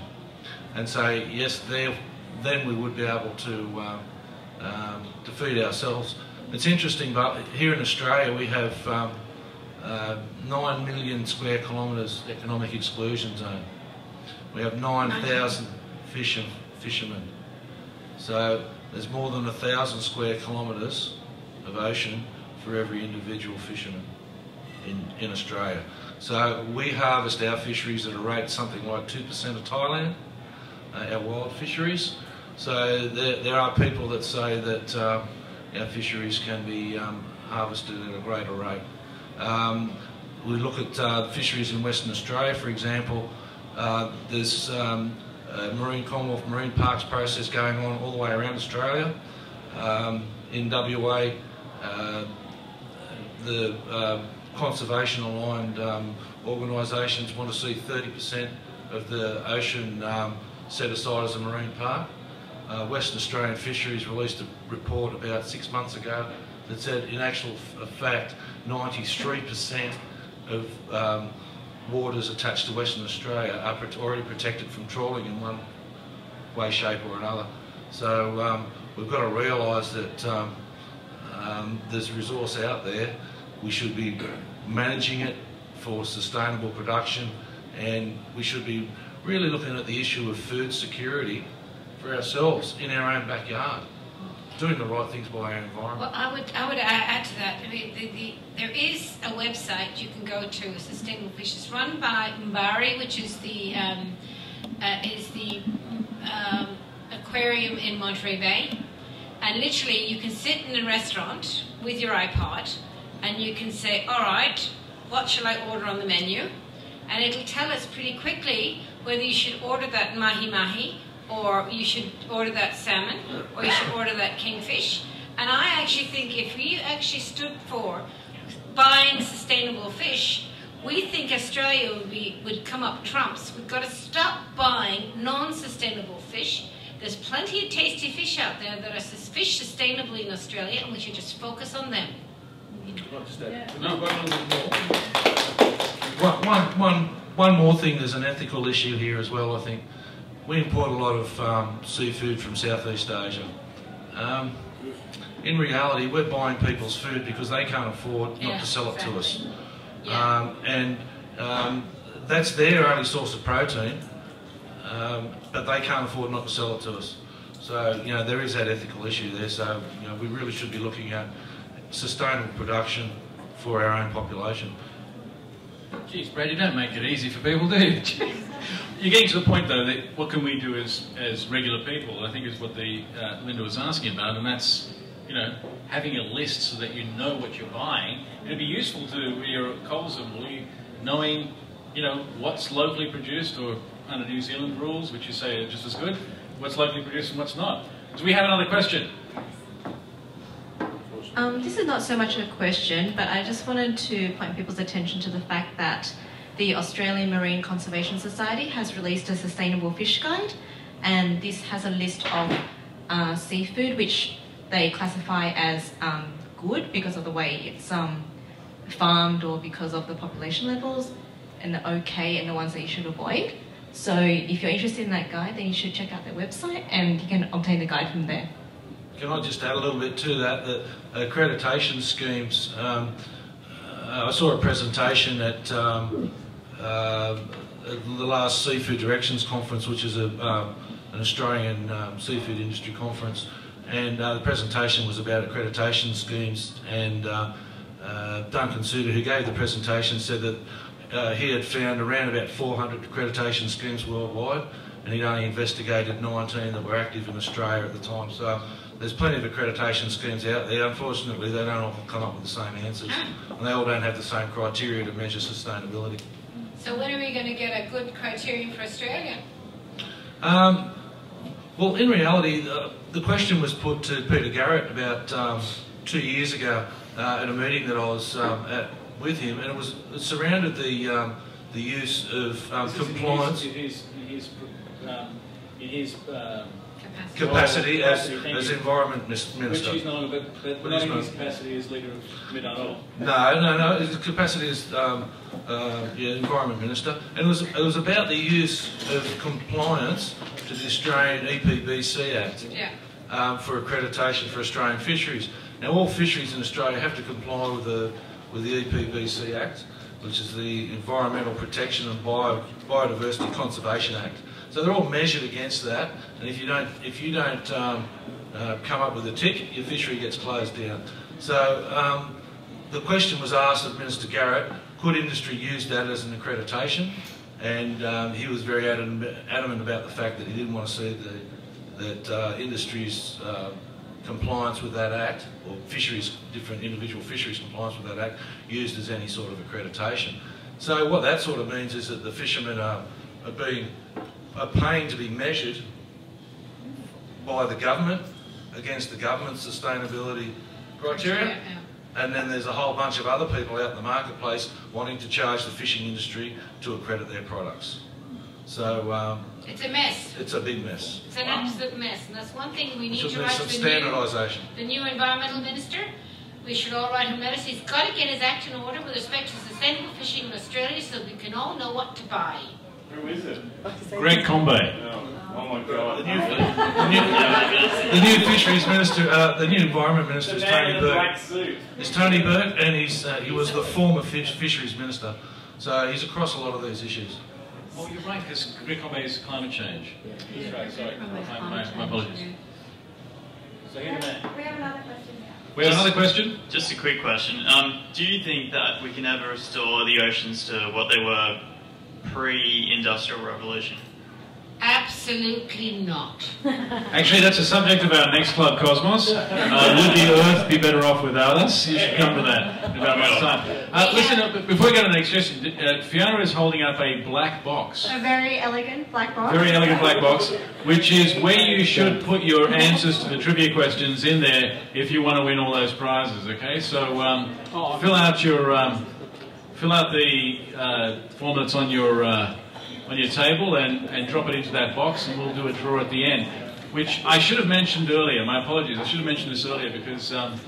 D: and say, yes, there, then we would be able to, um, um, to feed ourselves. It's interesting, but here in Australia we have um, uh, 9 million square kilometres economic exclusion zone. We have 9,000 fish fishermen. So there's more than a thousand square kilometres of ocean for every individual fisherman in, in Australia. So we harvest our fisheries at a rate something like 2% of Thailand our wild fisheries. So there, there are people that say that uh, our fisheries can be um, harvested at a greater rate. Um, we look at uh, fisheries in Western Australia, for example. Uh, there's um, Marine Commonwealth Marine Parks process going on all the way around Australia. Um, in WA, uh, the uh, conservation aligned um, organisations want to see 30% of the ocean set aside as a marine park. Uh, Western Australian Fisheries released a report about six months ago that said, in actual fact, 93% of um, waters attached to Western Australia are already protected from trawling in one way, shape or another. So um, we've got to realise that um, um, there's a resource out there. We should be managing it for sustainable production and we should be really looking at the issue of food security for ourselves in our own backyard, doing the right things by our environment.
B: Well, I would, I would add to that. I mean, the, the, there is a website you can go to, Sustainable Fishes, run by Mbari, which is the um, uh, is the um, aquarium in Monterey Bay, and literally you can sit in a restaurant with your iPod, and you can say, "All right, what shall I order on the menu?" and it'll tell us pretty quickly whether you should order that mahi mahi or you should order that salmon or you should order that kingfish. And I actually think if we actually stood for buying sustainable fish, we think Australia would be would come up trumps. We've got to stop buying non-sustainable fish. There's plenty of tasty fish out there that are fish sustainably in Australia, and we should just focus on them.
D: Yeah. No, one, one, one, one more thing, there's an ethical issue here as well, I think. We import a lot of um, seafood from Southeast Asia. Um, in reality, we're buying people's food because they can't afford
B: yeah,
D: not to sell
B: exactly.
D: it to us.
B: Yeah.
D: Um, and um, that's their only source of protein, um, but they can't afford not to sell it to us. So, you know, there is that ethical issue there. So, you know, we really should be looking at sustainable production for our own population.
A: Geez, Brad, you don't make it easy for people, do you? You're getting to the point, though, that what can we do as, as regular people, I think is what the uh, Linda was asking about, and that's, you know, having a list so that you know what you're buying. It'd be useful to your Coles Woolly knowing, you know, what's locally produced or under New Zealand rules, which you say are just as good, what's locally produced and what's not. Do we have another question?
J: Um, this is not so much a question, but I just wanted to point people's attention to the fact that the Australian Marine Conservation Society has released a sustainable fish guide, and this has a list of uh, seafood which they classify as um, good because of the way it's um, farmed or because of the population levels, and the okay, and the ones that you should avoid. So if you're interested in that guide, then you should check out their website, and you can obtain the guide from there.
D: Can I just add a little bit to that? The accreditation schemes. Um, uh, I saw a presentation at, um, uh, the last Seafood Directions Conference, which is a, um, an Australian um, seafood industry conference, and uh, the presentation was about accreditation schemes. And uh, uh, Duncan Suter, who gave the presentation, said that uh, he had found around about 400 accreditation schemes worldwide, and he'd only investigated 19 that were active in Australia at the time. So there's plenty of accreditation schemes out there. Unfortunately, they don't often come up with the same answers, and they all don't have the same criteria to measure sustainability.
B: So when are we going to get a good criterion for Australia?
D: Um, well, in reality, the, the, question was put to Peter Garrett about um, two years ago uh, at a meeting that I was um, at with him, and it was it surrounded the um, the use of um, compliance.
A: In his, in his, in his um,
D: capacity as, as Environment Minister.
A: Which he's no longer, but, but not in his capacity as leader of Midnight Oil.
D: No, no, no. His capacity as um, uh, yeah, Environment Minister, and it was it was about the use of compliance to the Australian EPBC Act
B: yeah.
D: um, for accreditation for Australian fisheries. Now, all fisheries in Australia have to comply with the with the EPBC Act, which is the Environmental Protection and Bio, Biodiversity Conservation Act. So they're all measured against that, and if you don't, if you don't um, uh, come up with a tick, your fishery gets closed down. So um, the question was asked of Minister Garrett, could industry use that as an accreditation? And um, he was very adamant about the fact that he didn't want to see the, that uh, industry's uh, compliance with that act, or fisheries, different individual fisheries compliance with that act, used as any sort of accreditation. So what that sort of means is that the fishermen are, are being are paying to be measured by the government against the government's sustainability criteria. And then there's a whole bunch of other people out in the marketplace wanting to charge the fishing industry to accredit their products. So um,
B: it's a mess.
D: It's a big mess.
B: It's an absolute mess, and that's one thing we need to write
D: some
B: to the
D: standardisation.
B: New, the new environmental minister. We should all write him letters. He's got to get his act in order with respect to sustainable fishing in Australia, so we can all know what to buy.
G: Who is it?
A: Greg Combet.
G: Oh, oh my God.
D: The new, the new, the new fisheries minister, uh, the new environment minister
G: The
D: is Tony
G: in
D: Burke. It's Tony Burke, and he's uh, he was the former fish, fisheries minister, so he's across a lot of these issues.
A: Oh, you're right, because Greg Combet is climate change. That's right, sorry. My, my, my apologies. So here's the man.
K: We have another question now.
A: We have another question?
L: Just a quick question. Um, do you think that we can ever restore the oceans to what they were pre-industrial revolution?
B: Absolutely not.
A: Actually, that's a subject of our next club, Cosmos. Uh, would the Earth be better off without us? You should come to that in about this time. Uh, listen, uh, before we go to the next question, uh, Fiona is holding up a black box.
K: A very elegant black box.
A: Very elegant black box, which is where you should put your answers to the trivia questions in there if you want to win all those prizes. Okay, so um, fill out your um, fill out the uh, form that's on your uh, on your table and, and drop it into that box, and we'll do a draw at the end. Which I should have mentioned earlier. My apologies. I should have mentioned this earlier because um,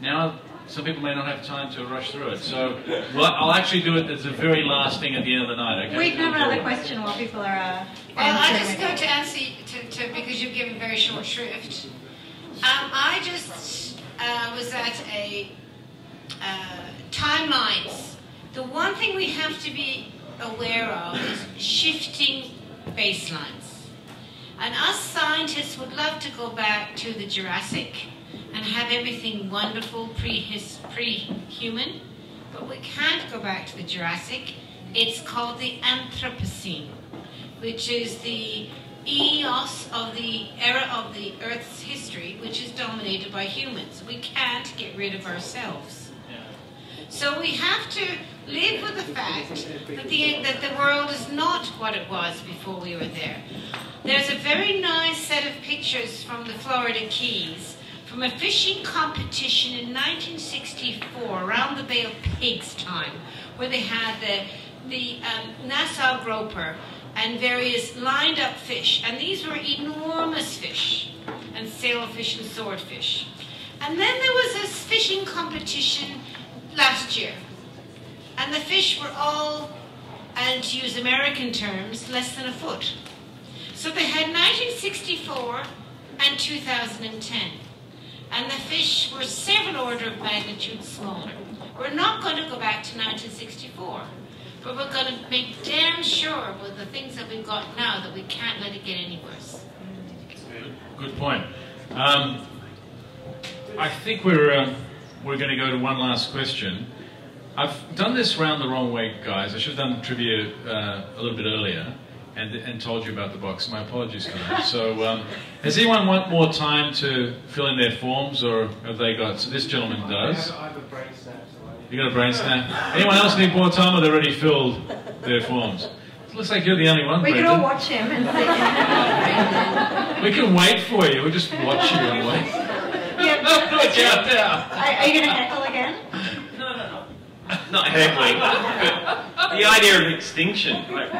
A: now some people may not have time to rush through it. So well, I'll actually do it as the very last thing at the end of the night. Okay.
K: We can have another question while people are. Uh,
B: Well, I just
K: it.
B: go to answer to, to because you've given very short shrift. Um, I just uh, was at a uh, timelines. The one thing we have to be aware of is shifting baselines. And us scientists would love to go back to the Jurassic and have everything wonderful pre-human. but we can't go back to the Jurassic. It's called the Anthropocene, which is the eos of the era of the Earth's history, which is dominated by humans. We can't get rid of ourselves. So we have to live with the fact that the, that the world is not what it was before we were there. There's a very nice set of pictures from the Florida Keys from a fishing competition in 1964 around the Bay of Pigs time, where they had the, the um, Nassau groper and various lined up fish. And these were enormous fish, and sailfish and swordfish. And then there was a fishing competition last year. And the fish were all, and to use American terms, less than a foot. So they had 1964 and 2010. And the fish were several order of magnitude smaller. We're not going to go back to 1964. But we're going to make damn sure with the things that we've got now that we can't let it get any worse.
A: Good point. Um, I think we're uh, we're going to go to one last question. I've done this round the wrong way, guys. I should have done the trivia uh, a little bit earlier and, and told you about the box. My apologies for that. So, um, does anyone want more time to fill in their forms, or have they got? So this gentleman does. You got a brain snap. Anyone else need more time, or they already filled their forms? It looks like you're the only one.
K: We can all watch him and see.
A: We can wait for you. We'll just watch you and wait.
K: Yeah.
A: Look out there.
K: Are, are you going to heckle again? No, no, no.
G: Not heckling, the idea of extinction. Like,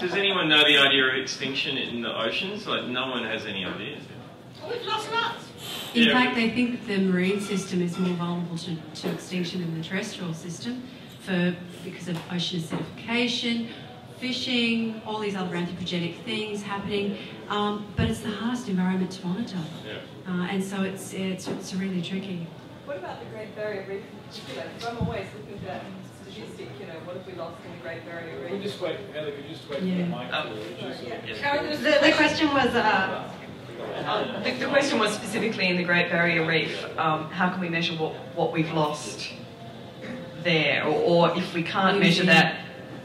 G: does anyone know the idea of extinction in the oceans? Like, no one has any idea.
B: We've lost lots.
C: In
G: Yeah.
C: fact, they think that the marine system is more vulnerable to, to extinction than the terrestrial system for because of ocean acidification, fishing, all these other anthropogenic things happening. Um, but it's the hardest environment to monitor,
G: Yeah.
C: uh, and so it's, it's it's really tricky.
E: What about the Great Barrier Reef in particular? Because I'm always looking for that statistic, you know, what have we lost in the Great Barrier Reef?
M: just wait, Heather, could you just wait
C: Yeah.
M: for the mic to reach?
K: The, the question was, uh,
E: The, the question was specifically in the Great Barrier Reef, um, how can we measure what, what we've lost there? Or, or if we can't measure that,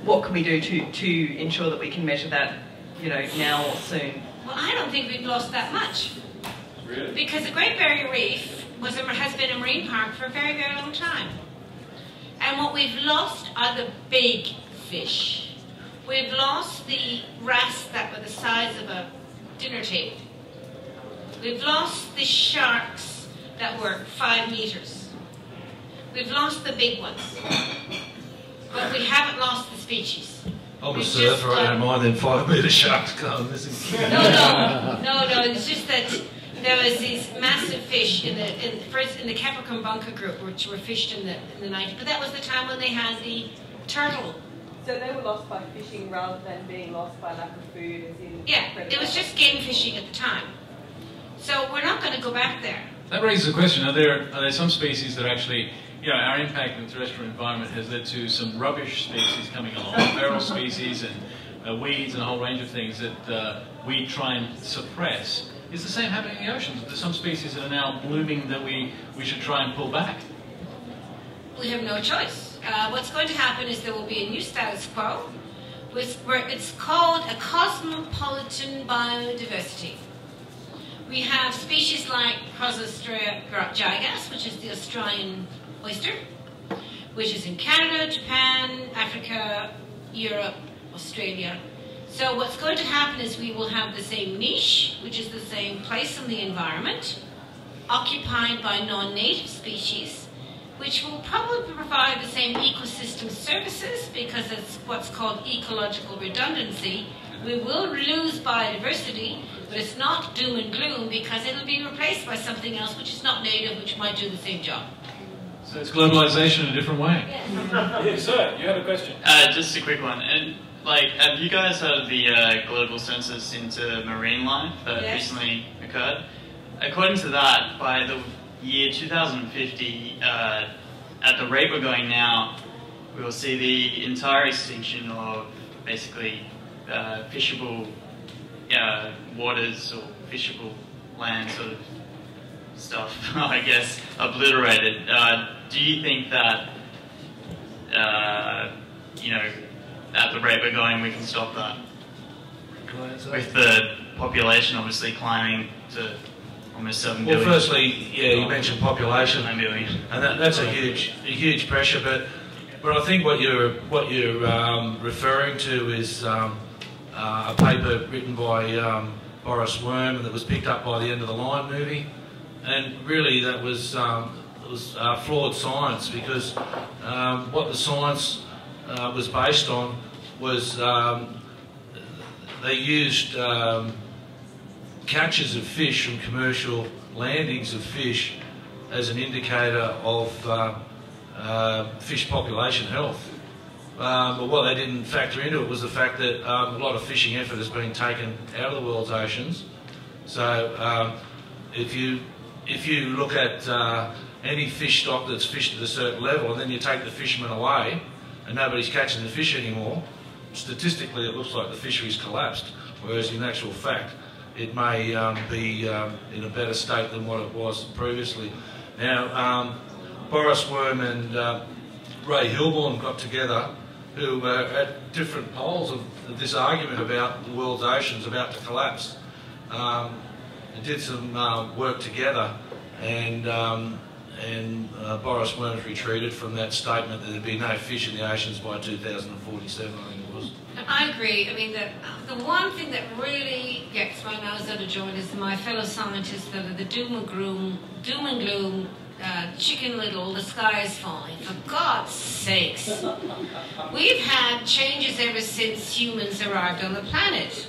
E: what can we do to, to ensure that we can measure that, you know, now or soon?
B: Well, I don't think we've lost that much. Because the Great Barrier Reef was a, has been a marine park for a very, very long time. And what we've lost are the big fish. We've lost the wrasse that were the size of a dinner table. We've lost the sharks that were five meters. We've lost the big ones. But we haven't lost the species.
D: Oh, I'm a surfer,
B: just
D: I don't
B: got-
D: mind them five metre sharks going missing.
B: no, no, no, no. It's just that there was these massive fish in the in, first in the Capricorn Bunker group, which were fished in the in the night. But that was the time when they had the turtle.
E: So they were lost by fishing rather than being lost by lack of food, as in
B: Yeah, it was just game fishing at the time. So we're not going to go back there.
A: That raises a question: Are there are there some species that actually, you know, our impact in the terrestrial environment has led to some rubbish species coming along, feral species and uh, weeds and a whole range of things that uh, we try and suppress? Is the same happening in the oceans? There's some species that are now blooming that we, we should try and pull back.
B: We have no choice. Uh, what's going to happen is there will be a new status quo, which, where it's called a cosmopolitan biodiversity. We have species like Crassostrea gigas, which is the Australian oyster, which is in Canada, Japan, Africa, Europe, Australia. So what's going to happen is we will have the same niche, which is the same place in the environment, occupied by non-native species, which will probably provide the same ecosystem services because it's what's called ecological redundancy. We will lose biodiversity, but it's not doom and gloom because it'll be replaced by something else which is not native, which might do the same job.
A: So it's globalization in a different way.
M: Yeah, sir, you have a question.
L: Uh, just a quick one. And like, have you guys heard of the uh, global census into marine life that
B: Yes.
L: recently occurred? According to that, by the year 2050, uh, at the rate we're going now, we will see the entire extinction of basically uh, fishable uh, waters or fishable land sort of stuff, I guess, obliterated. Uh, do you think that uh, you know, at the rate we're going, we can stop that.
D: Can I answer
L: With the population obviously climbing to almost seven
D: Well, firstly, yeah, you mentioned population,
L: Nine billion.
D: and that, that's a huge, a huge pressure. But, but I think what you're what you're um, referring to is um, uh, a paper written by um, Boris Worm that was picked up by the End of the Line movie, and really that was um, was uh, flawed science because um, what the science uh, was based on was um, they used. Um, catches of fish from commercial landings of fish as an indicator of uh, uh, fish population health. Um, but what they didn't factor into it was the fact that um, a lot of fishing effort has been taken out of the world's oceans. So um, if you if you look at uh, any fish stock that's fished at a certain level and then you take the fishermen away and nobody's catching the fish anymore, statistically it looks like the fishery's collapsed. Whereas in actual fact, it may um, be um, in a better state than what it was previously. Now, um, Boris Worm and uh, Ray Hilborn got together, who were at different poles of this argument about the world's oceans about to collapse. Um, did some uh, work together, and um, and uh, Boris Worms retreated from that statement that there'd be no fish in the oceans by 2047, I think it was.
B: I agree. I mean, the, the one thing that really gets my nose out of joint is my fellow scientists that are the doom and gloom, doom and gloom, uh, chicken little, the sky is falling. For God's sakes. We've had changes ever since humans arrived on the planet.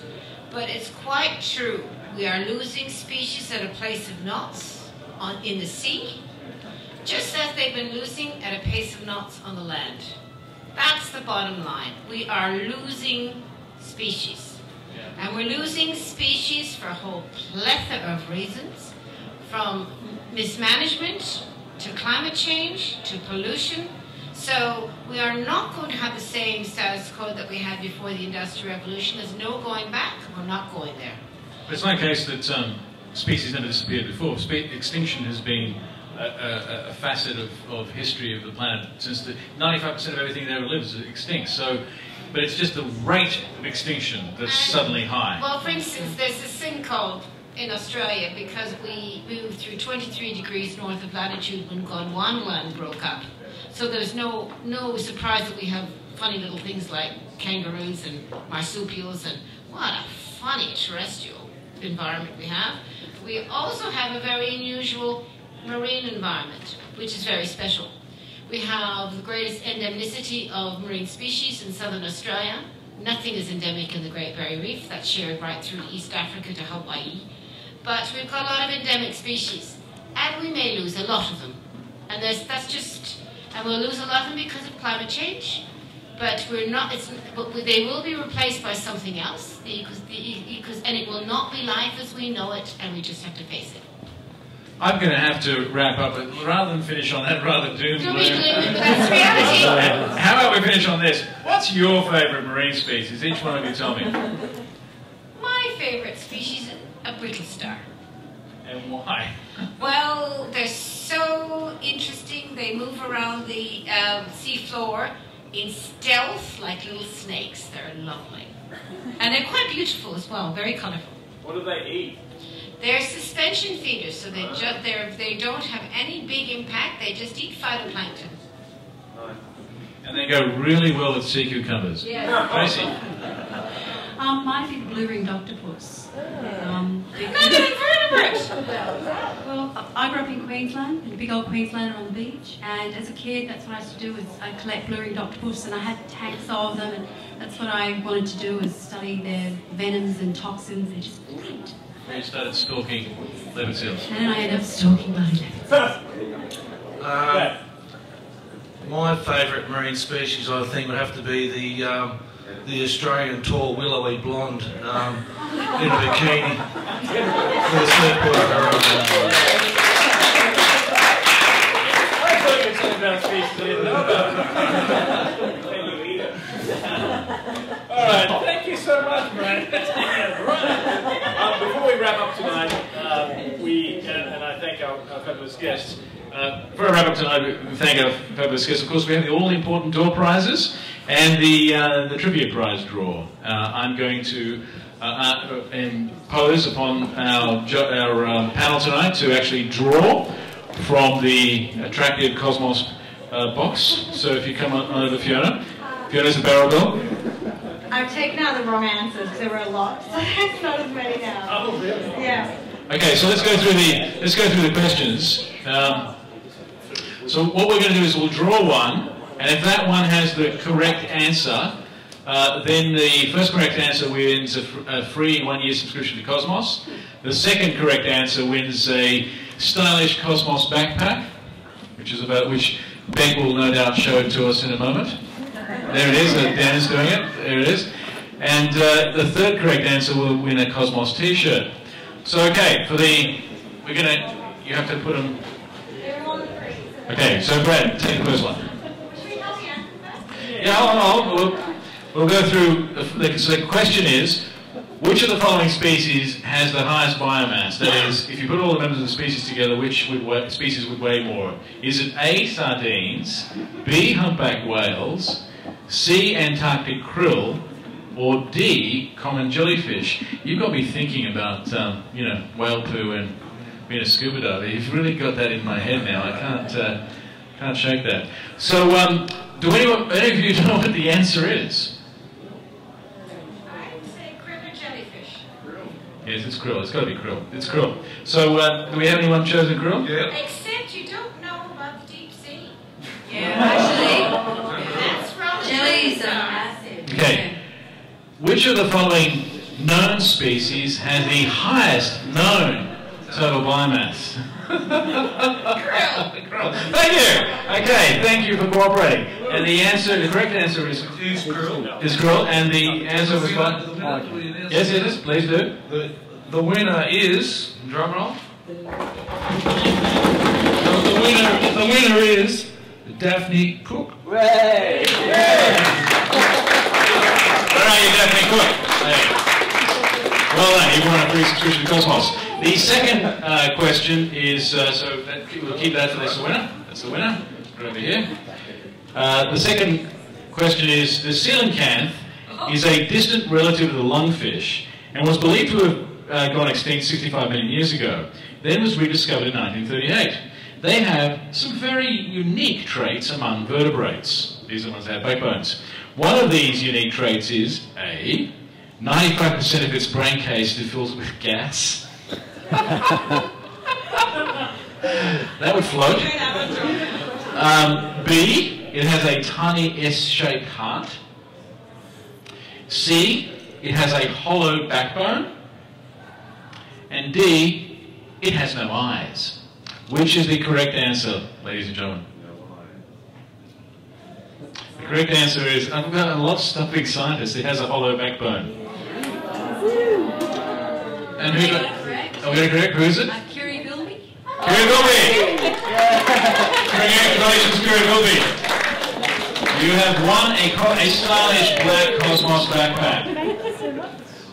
B: But it's quite true. We are losing species at a place of knots on, in the sea, just as they've been losing at a pace of knots on the land. That's the bottom line. We are losing species. And we're losing species for a whole plethora of reasons, from mismanagement to climate change to pollution. So we are not going to have the same status quo that we had before the Industrial Revolution. There's no going back. We're not going there.
A: But it's no case that um, species never disappeared before. Spe- extinction has been a, a, a facet of, of history of the planet since the 95% of everything that ever lives is extinct. So, but it's just the rate of extinction that's suddenly high.
B: Well, for instance, there's a called in Australia because we moved through 23 degrees north of latitude when Gondwanaland broke up. So there's no no surprise that we have funny little things like kangaroos and marsupials and what a funny terrestrial environment we have. We also have a very unusual marine environment, which is very special. We have the greatest endemicity of marine species in southern Australia. Nothing is endemic in the Great Barrier Reef. That's shared right through East Africa to Hawaii. But we've got a lot of endemic species, and we may lose a lot of them. And that's just, and we'll lose a lot of them because of climate change. But we're not. It's, but they will be replaced by something else, the, because, and it will not be life as we know it, and we just have to face it.
A: I'm going to have to wrap up, but rather than finish on that rather doom
B: Doom
A: gloom,
B: and gloom, that's reality.
A: how about we finish on this? What's your favourite marine species? Each one of you tell me.
B: My favourite species, a brittle star.
A: And why?
B: Well, they're so interesting. They move around the um, seafloor in stealth like little snakes. They're lovely. And they're quite beautiful as well, very colourful.
G: What do they eat?
B: They're suspension feeders, so they, ju- they're, they don't have any big impact. They just eat phytoplankton.
A: And they go really well with sea cucumbers.
C: Yeah.
A: Tracy?
C: Um, mine would be blue ringed octopus. Um,
B: Another invertebrate!
C: Well, I grew up in Queensland, in a big old Queenslander on the beach, and as a kid, that's what I used to do was I'd collect blue ringed octopus, and I had tanks of them, and that's what I wanted to do was study their venoms and toxins. They're just brilliant.
A: You started stalking leopard seals.
C: And I ended up stalking bloody leopards.
D: Um, my favourite marine species, I think, would have to be the um, the Australian tall willowy blonde um, in a bikini with a surfboard around.
G: I thought you were talking about species
M: All right, thank you so much, Brad. right. Um, before we wrap up tonight, um, we and, and I thank our, our fabulous guests.
A: Uh, before I wrap up tonight, we thank our fabulous guests. Of course, we have the all-important door prizes and the uh, the trivia prize draw. Uh, I'm going to uh, uh, impose upon our our um, panel tonight to actually draw from the attractive Cosmos uh, box. So if you come on over, Fiona. Fiona's the barrel girl.
K: I've taken out the wrong answers because there were a lot, so it's not as many now.
M: Oh, really?
K: Yeah.
A: Okay, so let's go through the let's go through the questions. Um, so what we're going to do is we'll draw one, and if that one has the correct answer, uh, then the first correct answer wins a, fr- a free one-year subscription to Cosmos. The second correct answer wins a stylish Cosmos backpack, which is about which Beck will no doubt show it to us in a moment. There it is. uh, Dan is doing it. There it is. And uh, the third correct answer will win a Cosmos T-shirt. So okay, for the we're gonna you have to put them. Okay, so Brad, take the first one. Yeah, hold on. We'll, we'll go through. The, so the question is, which of the following species has the highest biomass? That is, if you put all the members of the species together, which would species would weigh more? Is it A. Sardines, B. Humpback whales, C. Antarctic krill, or D. Common jellyfish? You've got me thinking about, um, you know, whale poo and being a scuba diver. You've really got that in my head now. I can't uh, can't shake that. So, um, do anyone, any of you know what the answer is?
B: I'd say krill or jellyfish.
A: Yes, it's krill. It's got to be krill. It's krill. So, uh, do we have anyone chosen krill? Yeah.
B: Except you don't know about the deep sea.
I: Yeah, actually,
B: That's rather
I: jellies are
B: bizarre.
I: massive.
A: Okay. Which of the following known species has the highest known total biomass?
B: Krill.
A: krill. Thank you. Okay, thank you for cooperating. And the answer, the correct answer is
D: Is krill.
A: is krill. And the answer was what? Yes, it is. Please do.
D: The, the winner is drum roll. The, the winner, the winner is Daphne Cook.
A: Where are you, Daphne Cook? Well done, you won a free subscription to Cosmos. The second uh, question is, uh, so that, we'll keep that for this winner. That's the winner, right over here. Uh, the second question is, the coelacanth is a distant relative of the lungfish and was believed to have uh, gone extinct 65 million years ago. Then was rediscovered in 1938. They have some very unique traits among vertebrates. These are the ones that have backbones. One of these unique traits is A, 95% of its brain case is filled with gas. that would float. Um, B, it has a tiny S-shaped heart. C, it has a hollow backbone. And D, it has no eyes. Which is the correct answer, ladies and gentlemen? The correct answer is, I've got a lot of stumping scientists, it has a hollow backbone. And who got, oh, we correct? Who is it?
C: Uh, Curie Bilby.
A: Kieran Bilby! Congratulations, Kieran Bilby! You have won a, co- a stylish black Cosmos backpack.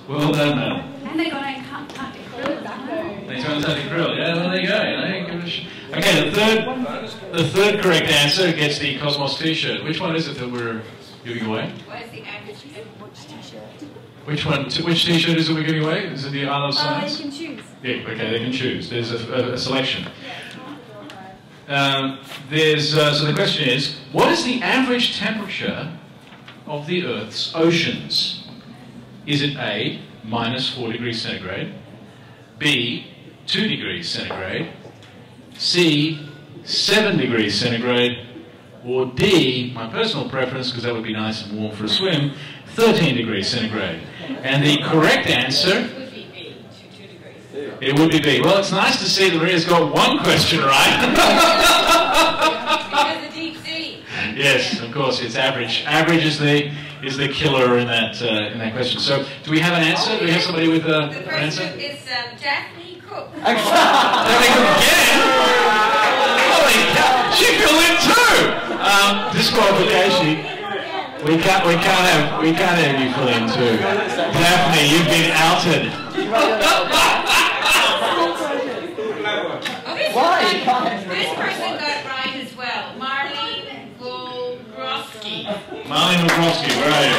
A: Well done, man.
C: And they got Antarctic krill.
A: They turn out krill. Yeah, well, there you go. They give it a sh- Okay, the third, the third correct answer gets the Cosmos T-shirt. Which one is it that we're giving away?
B: What is the average which t-shirt?
A: Which one? T- which T-shirt is it we're giving away? Is it the Isle of
K: Uh,
A: Science?
K: you can choose.
A: Yeah, okay, they can choose. There's a, a, a selection. Um, there's, uh, so the question is, what is the average temperature of the Earth's oceans? Is it A, minus 4 degrees centigrade, B, 2 degrees centigrade, C, 7 degrees centigrade, or D, my personal preference, because that would be nice and warm for a swim, 13 degrees centigrade? And the correct answer
B: Would be B, two, two degrees.
A: it would be B. Well, it's nice to see that Maria's got one question right.
B: Because the deep sea.
A: yes, of course, it's average. Average is the is the killer in that uh, in that question. So, do we have an answer? Do we have somebody with uh,
B: The
A: an answer?
B: is um, Daphne Cook
A: again. Holy cow! She fell in too. Um, disqualification. We can't, we can't have, we can't have you fill in too. Daphne, you've been outed.
B: Why? This person got right as well. Marlene Volgrowski.
A: Marlene Wachowski, where are you?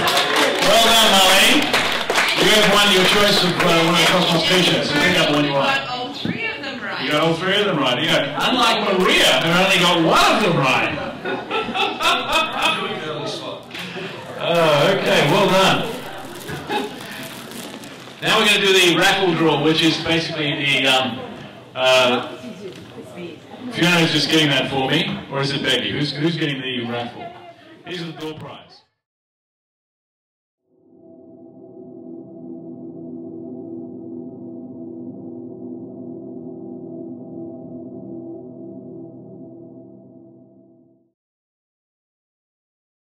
A: Well done, Marlene. You have won your choice of uh, one of the Cosmos t-shirts. You pick up the one you want.
B: Got all three of them right.
A: You got all three of them right. You know, unlike Maria, who only got one of them right. Oh, okay, well done. Now we're going to do the raffle draw, which is basically the. Um, uh, Fiona's just getting that for me, or is it Becky? Who's, who's getting the raffle? These are the door prize.